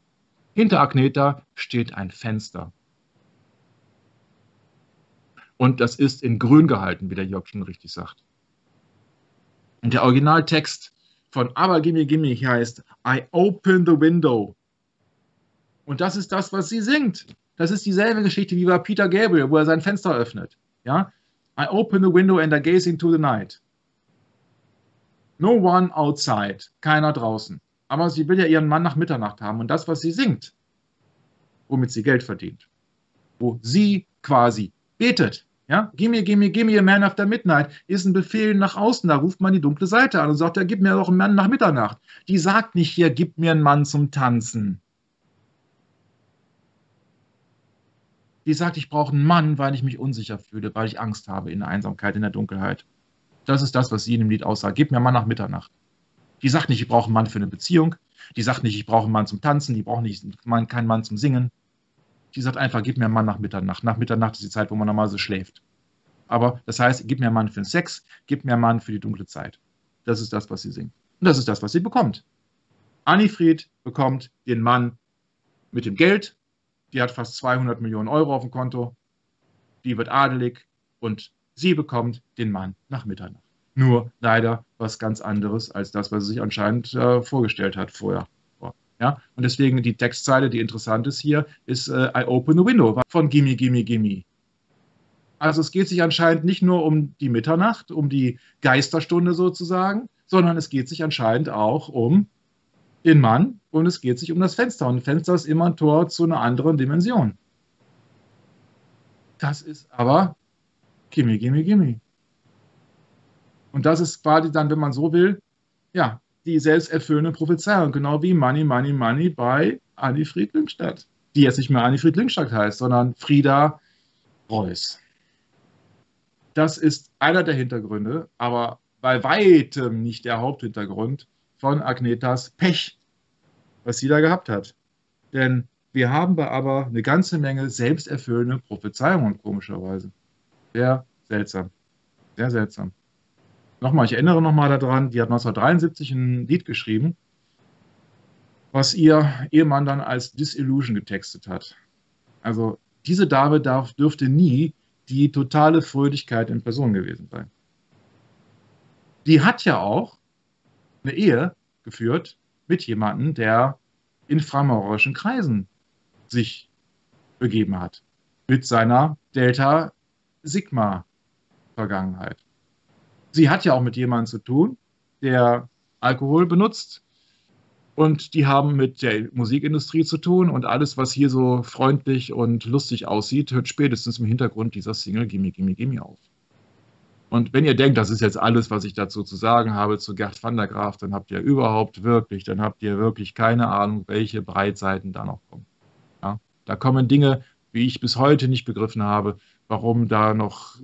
[SPEAKER 1] Hinter Agneta steht ein Fenster. Und das ist in grün gehalten, wie der Jörg schon richtig sagt. Und der Originaltext von Aber Gimme Gimme heißt I open the window. Und das ist das, was sie singt. Das ist dieselbe Geschichte wie bei Peter Gabriel, wo er sein Fenster öffnet. Ja? I open the window and I gaze into the night. No one outside. Keiner draußen aber sie will ja ihren Mann nach Mitternacht haben und das, was sie singt, womit sie Geld verdient, wo sie quasi betet, ja, gimme, gimme, gimme a man after midnight, ist ein Befehl nach außen, da ruft man die dunkle Seite an und sagt, ja, gib mir doch einen Mann nach Mitternacht. Die sagt nicht hier, gib mir einen Mann zum Tanzen. Die sagt, ich brauche einen Mann, weil ich mich unsicher fühle, weil ich Angst habe in der Einsamkeit, in der Dunkelheit. Das ist das, was sie in dem Lied aussagt. Gib mir einen Mann nach Mitternacht. Die sagt nicht, ich brauche einen Mann für eine Beziehung. Die sagt nicht, ich brauche einen Mann zum Tanzen. Die braucht nicht keinen Mann zum Singen. Die sagt einfach, gib mir einen Mann nach Mitternacht. Nach Mitternacht ist die Zeit, wo man normalerweise schläft. Aber das heißt, gib mir einen Mann für den Sex, gib mir einen Mann für die dunkle Zeit. Das ist das, was sie singt. Und das ist das, was sie bekommt. Anifried bekommt den Mann mit dem Geld. Die hat fast 200 Millionen Euro auf dem Konto. Die wird adelig und sie bekommt den Mann nach Mitternacht. Nur leider was ganz anderes als das, was sie sich anscheinend äh, vorgestellt hat vorher. Ja? Und deswegen die Textzeile, die interessant ist hier, ist äh, I open the window von Gimme, Gimme, Gimme. Also es geht sich anscheinend nicht nur um die Mitternacht, um die Geisterstunde sozusagen, sondern es geht sich anscheinend auch um den Mann und es geht sich um das Fenster. Und ein Fenster ist immer ein Tor zu einer anderen Dimension. Das ist aber Gimme, Gimme, Gimme. Und das ist quasi dann, wenn man so will, ja, die selbsterfüllende Prophezeiung, genau wie Money, Money, Money bei Anni-Fried Lyngstadt, die jetzt nicht mehr Anni-Fried Lyngstadt heißt, sondern Frieda Reuss. Das ist einer der Hintergründe, aber bei weitem nicht der Haupthintergrund von Agnetas Pech, was sie da gehabt hat. Denn wir haben aber eine ganze Menge selbsterfüllende Prophezeiungen, komischerweise. Sehr seltsam. Sehr seltsam nochmal, ich erinnere nochmal daran, die hat 1973 ein Lied geschrieben, was ihr Ehemann dann als Disillusion getextet hat. Also diese Dame darf, dürfte nie die totale Fröhlichkeit in Person gewesen sein. Die hat ja auch eine Ehe geführt mit jemandem, der in freimaurerischen Kreisen sich begeben hat. Mit seiner Delta Sigma Vergangenheit sie hat ja auch mit jemandem zu tun, der Alkohol benutzt. Und die haben mit der Musikindustrie zu tun und alles, was hier so freundlich und lustig aussieht, hört spätestens im Hintergrund dieser Single Gimme, Gimme, Gimme auf. Und wenn ihr denkt, das ist jetzt alles, was ich dazu zu sagen habe zu Gerd van der Graaf, dann habt ihr überhaupt wirklich, dann habt ihr wirklich keine Ahnung, welche Breitseiten da noch kommen. Ja? Da kommen Dinge, wie ich bis heute nicht begriffen habe, warum da noch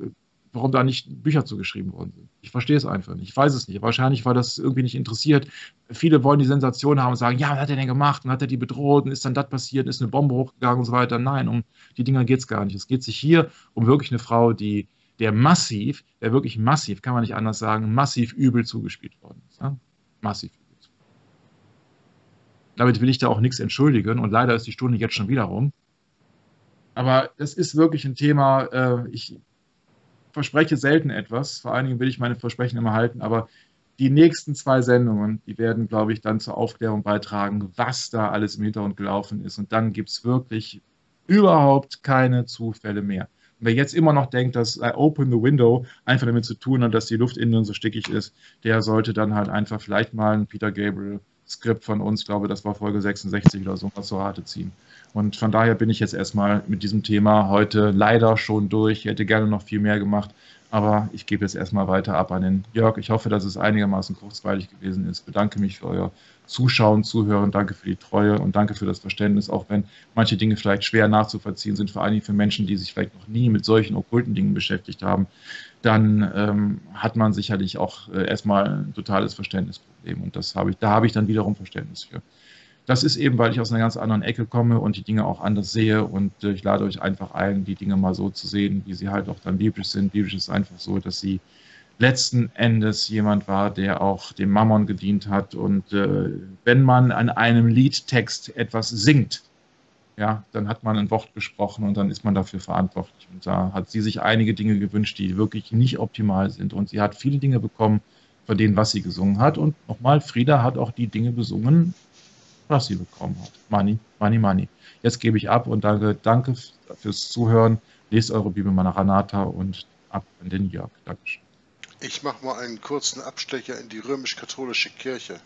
[SPEAKER 1] warum da nicht Bücher zugeschrieben worden sind. Ich verstehe es einfach nicht. Ich weiß es nicht. Wahrscheinlich, weil das irgendwie nicht interessiert. Viele wollen die Sensation haben und sagen, ja, was hat er denn gemacht? Und hat er die bedroht? Und ist dann das passiert? Ist eine Bombe hochgegangen und so weiter? Nein, um die Dinger geht es gar nicht. Es geht sich hier um wirklich eine Frau, die der massiv, der wirklich massiv, kann man nicht anders sagen, massiv übel zugespielt worden ist. Ja? Massiv übel. Damit will ich da auch nichts entschuldigen und leider ist die Stunde jetzt schon wieder rum. Aber es ist wirklich ein Thema, äh, ich verspreche selten etwas. Vor allen Dingen will ich meine Versprechen immer halten, aber die nächsten zwei Sendungen, die werden, glaube ich, dann zur Aufklärung beitragen, was da alles im Hintergrund gelaufen ist. Und dann gibt es wirklich überhaupt keine Zufälle mehr. Und wer jetzt immer noch denkt, dass I Open the Window einfach damit zu tun hat, dass die Luft innen so stickig ist, der sollte dann halt einfach vielleicht mal ein Peter Gabriel Skript von uns, glaube das war Folge 66 oder so, was zur Rate ziehen. Und von daher bin ich jetzt erstmal mit diesem Thema heute leider schon durch. Ich hätte gerne noch viel mehr gemacht, Aber ich gebe jetzt erstmal weiter ab an den Jörg. Ich hoffe, dass es einigermaßen kurzweilig gewesen ist. Bedanke mich für euer Zuschauen, Zuhören. Danke für die Treue und danke für das Verständnis, auch wenn manche Dinge vielleicht schwer nachzuvollziehen sind, vor allem für Menschen, die sich vielleicht noch nie mit solchen okkulten Dingen beschäftigt haben. Dann ähm, hat man sicherlich auch äh, erstmal ein totales Verständnisproblem. Und das habe ich, da habe ich dann wiederum Verständnis für. Das ist eben, weil ich aus einer ganz anderen Ecke komme und die Dinge auch anders sehe. Und äh, ich lade euch einfach ein, die Dinge mal so zu sehen, wie sie halt auch dann biblisch sind. Biblisch ist einfach so, dass sie letzten Endes jemand war, der auch dem Mammon gedient hat. Und äh, wenn man an einem Liedtext etwas singt, ja, dann hat man ein Wort gesprochen und dann ist man dafür verantwortlich. Und da hat sie sich einige Dinge gewünscht, die wirklich nicht optimal sind. Und sie hat viele Dinge bekommen von denen, was sie gesungen hat. Und nochmal, Frieda hat auch die Dinge besungen, was sie bekommen hat. Money, money, money. Jetzt gebe ich ab und danke, danke fürs Zuhören. Lest eure Bibel Maranatha und ab in den Jörg. Dankeschön.
[SPEAKER 2] Ich mache mal einen kurzen Abstecher in die römisch-katholische Kirche.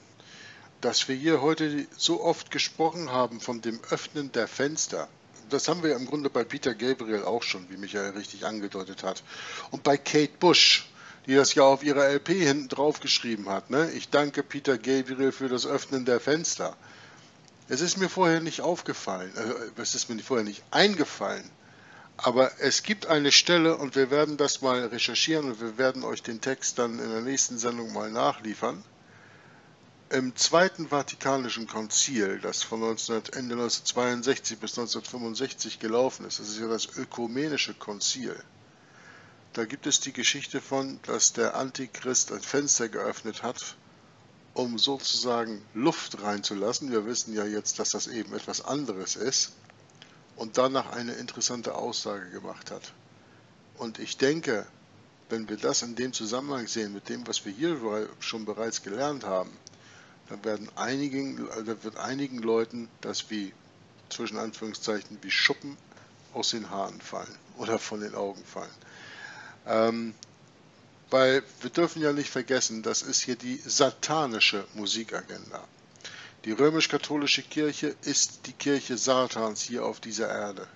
[SPEAKER 2] Dass wir hier heute so oft gesprochen haben von dem Öffnen der Fenster, das haben wir im Grunde bei Peter Gabriel auch schon, wie Michael richtig angedeutet hat. Und bei Kate Bush, die das ja auf ihrer LP hinten drauf geschrieben hat. Ne? Ich danke Peter Gabriel für das Öffnen der Fenster. Es ist mir vorher nicht aufgefallen, äh, es ist mir vorher nicht eingefallen, aber es gibt eine Stelle und wir werden das mal recherchieren und wir werden euch den Text dann in der nächsten Sendung mal nachliefern. Im Zweiten Vatikanischen Konzil, das von 19, Ende 1962 bis 1965 gelaufen ist, das ist ja das Ökumenische Konzil, da gibt es die Geschichte von, dass der Antichrist ein Fenster geöffnet hat um sozusagen Luft reinzulassen. Wir wissen ja jetzt, dass das eben etwas anderes ist. Und danach eine interessante Aussage gemacht hat. Und ich denke, wenn wir das in dem Zusammenhang sehen mit dem, was wir hier schon bereits gelernt haben, dann werden einigen, dann wird einigen Leuten das wie zwischen Anführungszeichen wie Schuppen aus den Haaren fallen oder von den Augen fallen. Ähm, weil wir dürfen ja nicht vergessen, das ist hier die satanische Musikagenda. Die römisch-katholische Kirche ist die Kirche Satans hier auf dieser Erde.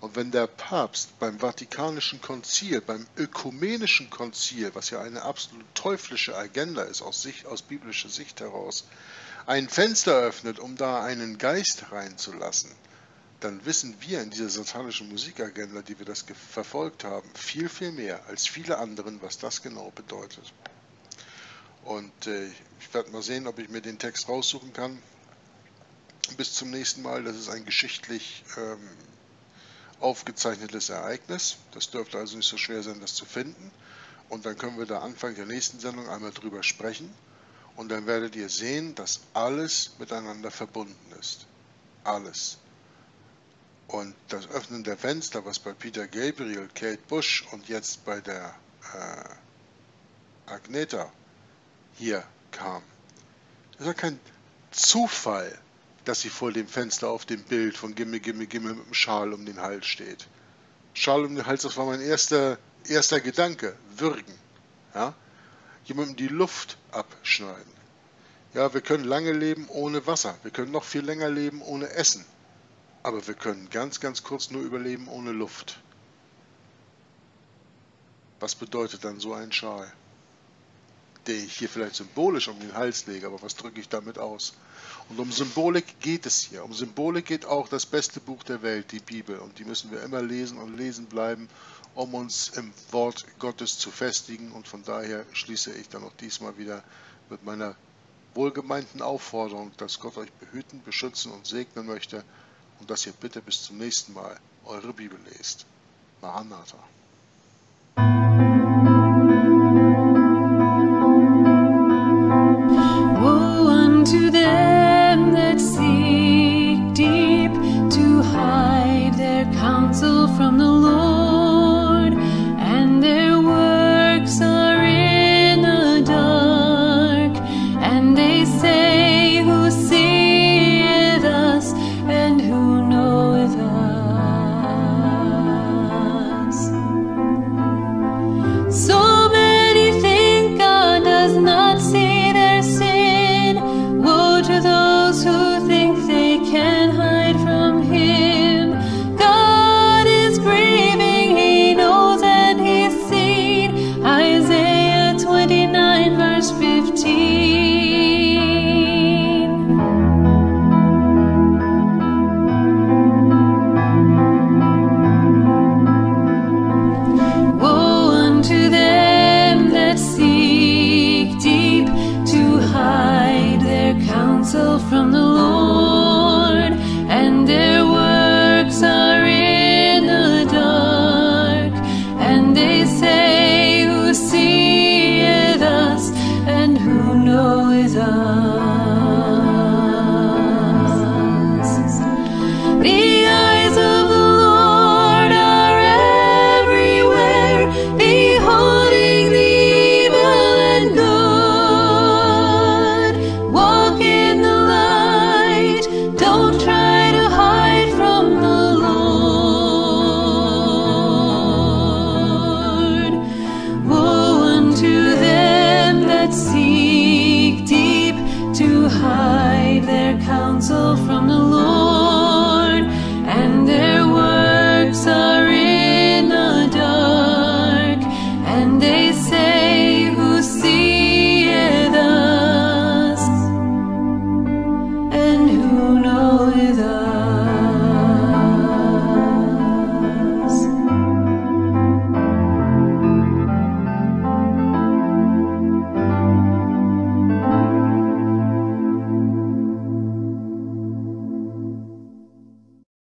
[SPEAKER 2] Und wenn der Papst beim Vatikanischen Konzil, beim Ökumenischen Konzil, was ja eine absolut teuflische Agenda ist aus, Sicht, aus biblischer Sicht heraus, ein Fenster öffnet, um da einen Geist reinzulassen, dann wissen wir in dieser satanischen Musikagenda, die wir das verfolgt haben, viel, viel mehr als viele anderen, was das genau bedeutet. Und äh, ich werde mal sehen, ob ich mir den Text raussuchen kann. Bis zum nächsten Mal. Das ist ein geschichtlich ähm, aufgezeichnetes Ereignis. Das dürfte also nicht so schwer sein, das zu finden. Und dann können wir da Anfang der nächsten Sendung einmal drüber sprechen. Und dann werdet ihr sehen, dass alles miteinander verbunden ist. Alles. Und das Öffnen der Fenster, was bei Peter Gabriel, Kate Bush und jetzt bei der äh, Agneta hier kam, ist ja kein Zufall, dass sie vor dem Fenster auf dem Bild von Gimme, Gimme, Gimme mit dem Schal um den Hals steht. Schal um den Hals, das war mein erster, erster Gedanke. Würgen. Ja? Jemandem die Luft abschneiden. Ja, wir können lange leben ohne Wasser. Wir können noch viel länger leben ohne Essen. Aber wir können ganz, ganz kurz nur überleben ohne Luft. Was bedeutet dann so ein Schal? Den ich hier vielleicht symbolisch um den Hals lege, aber was drücke ich damit aus? Und um Symbolik geht es hier. Um Symbolik geht auch das beste Buch der Welt, die Bibel. Und die müssen wir immer lesen und lesen bleiben, um uns im Wort Gottes zu festigen. Und von daher schließe ich dann auch diesmal wieder mit meiner wohlgemeinten Aufforderung, dass Gott euch behüten, beschützen und segnen möchte und dass ihr bitte bis zum nächsten Mal eure Bibel lest. Maranatha. So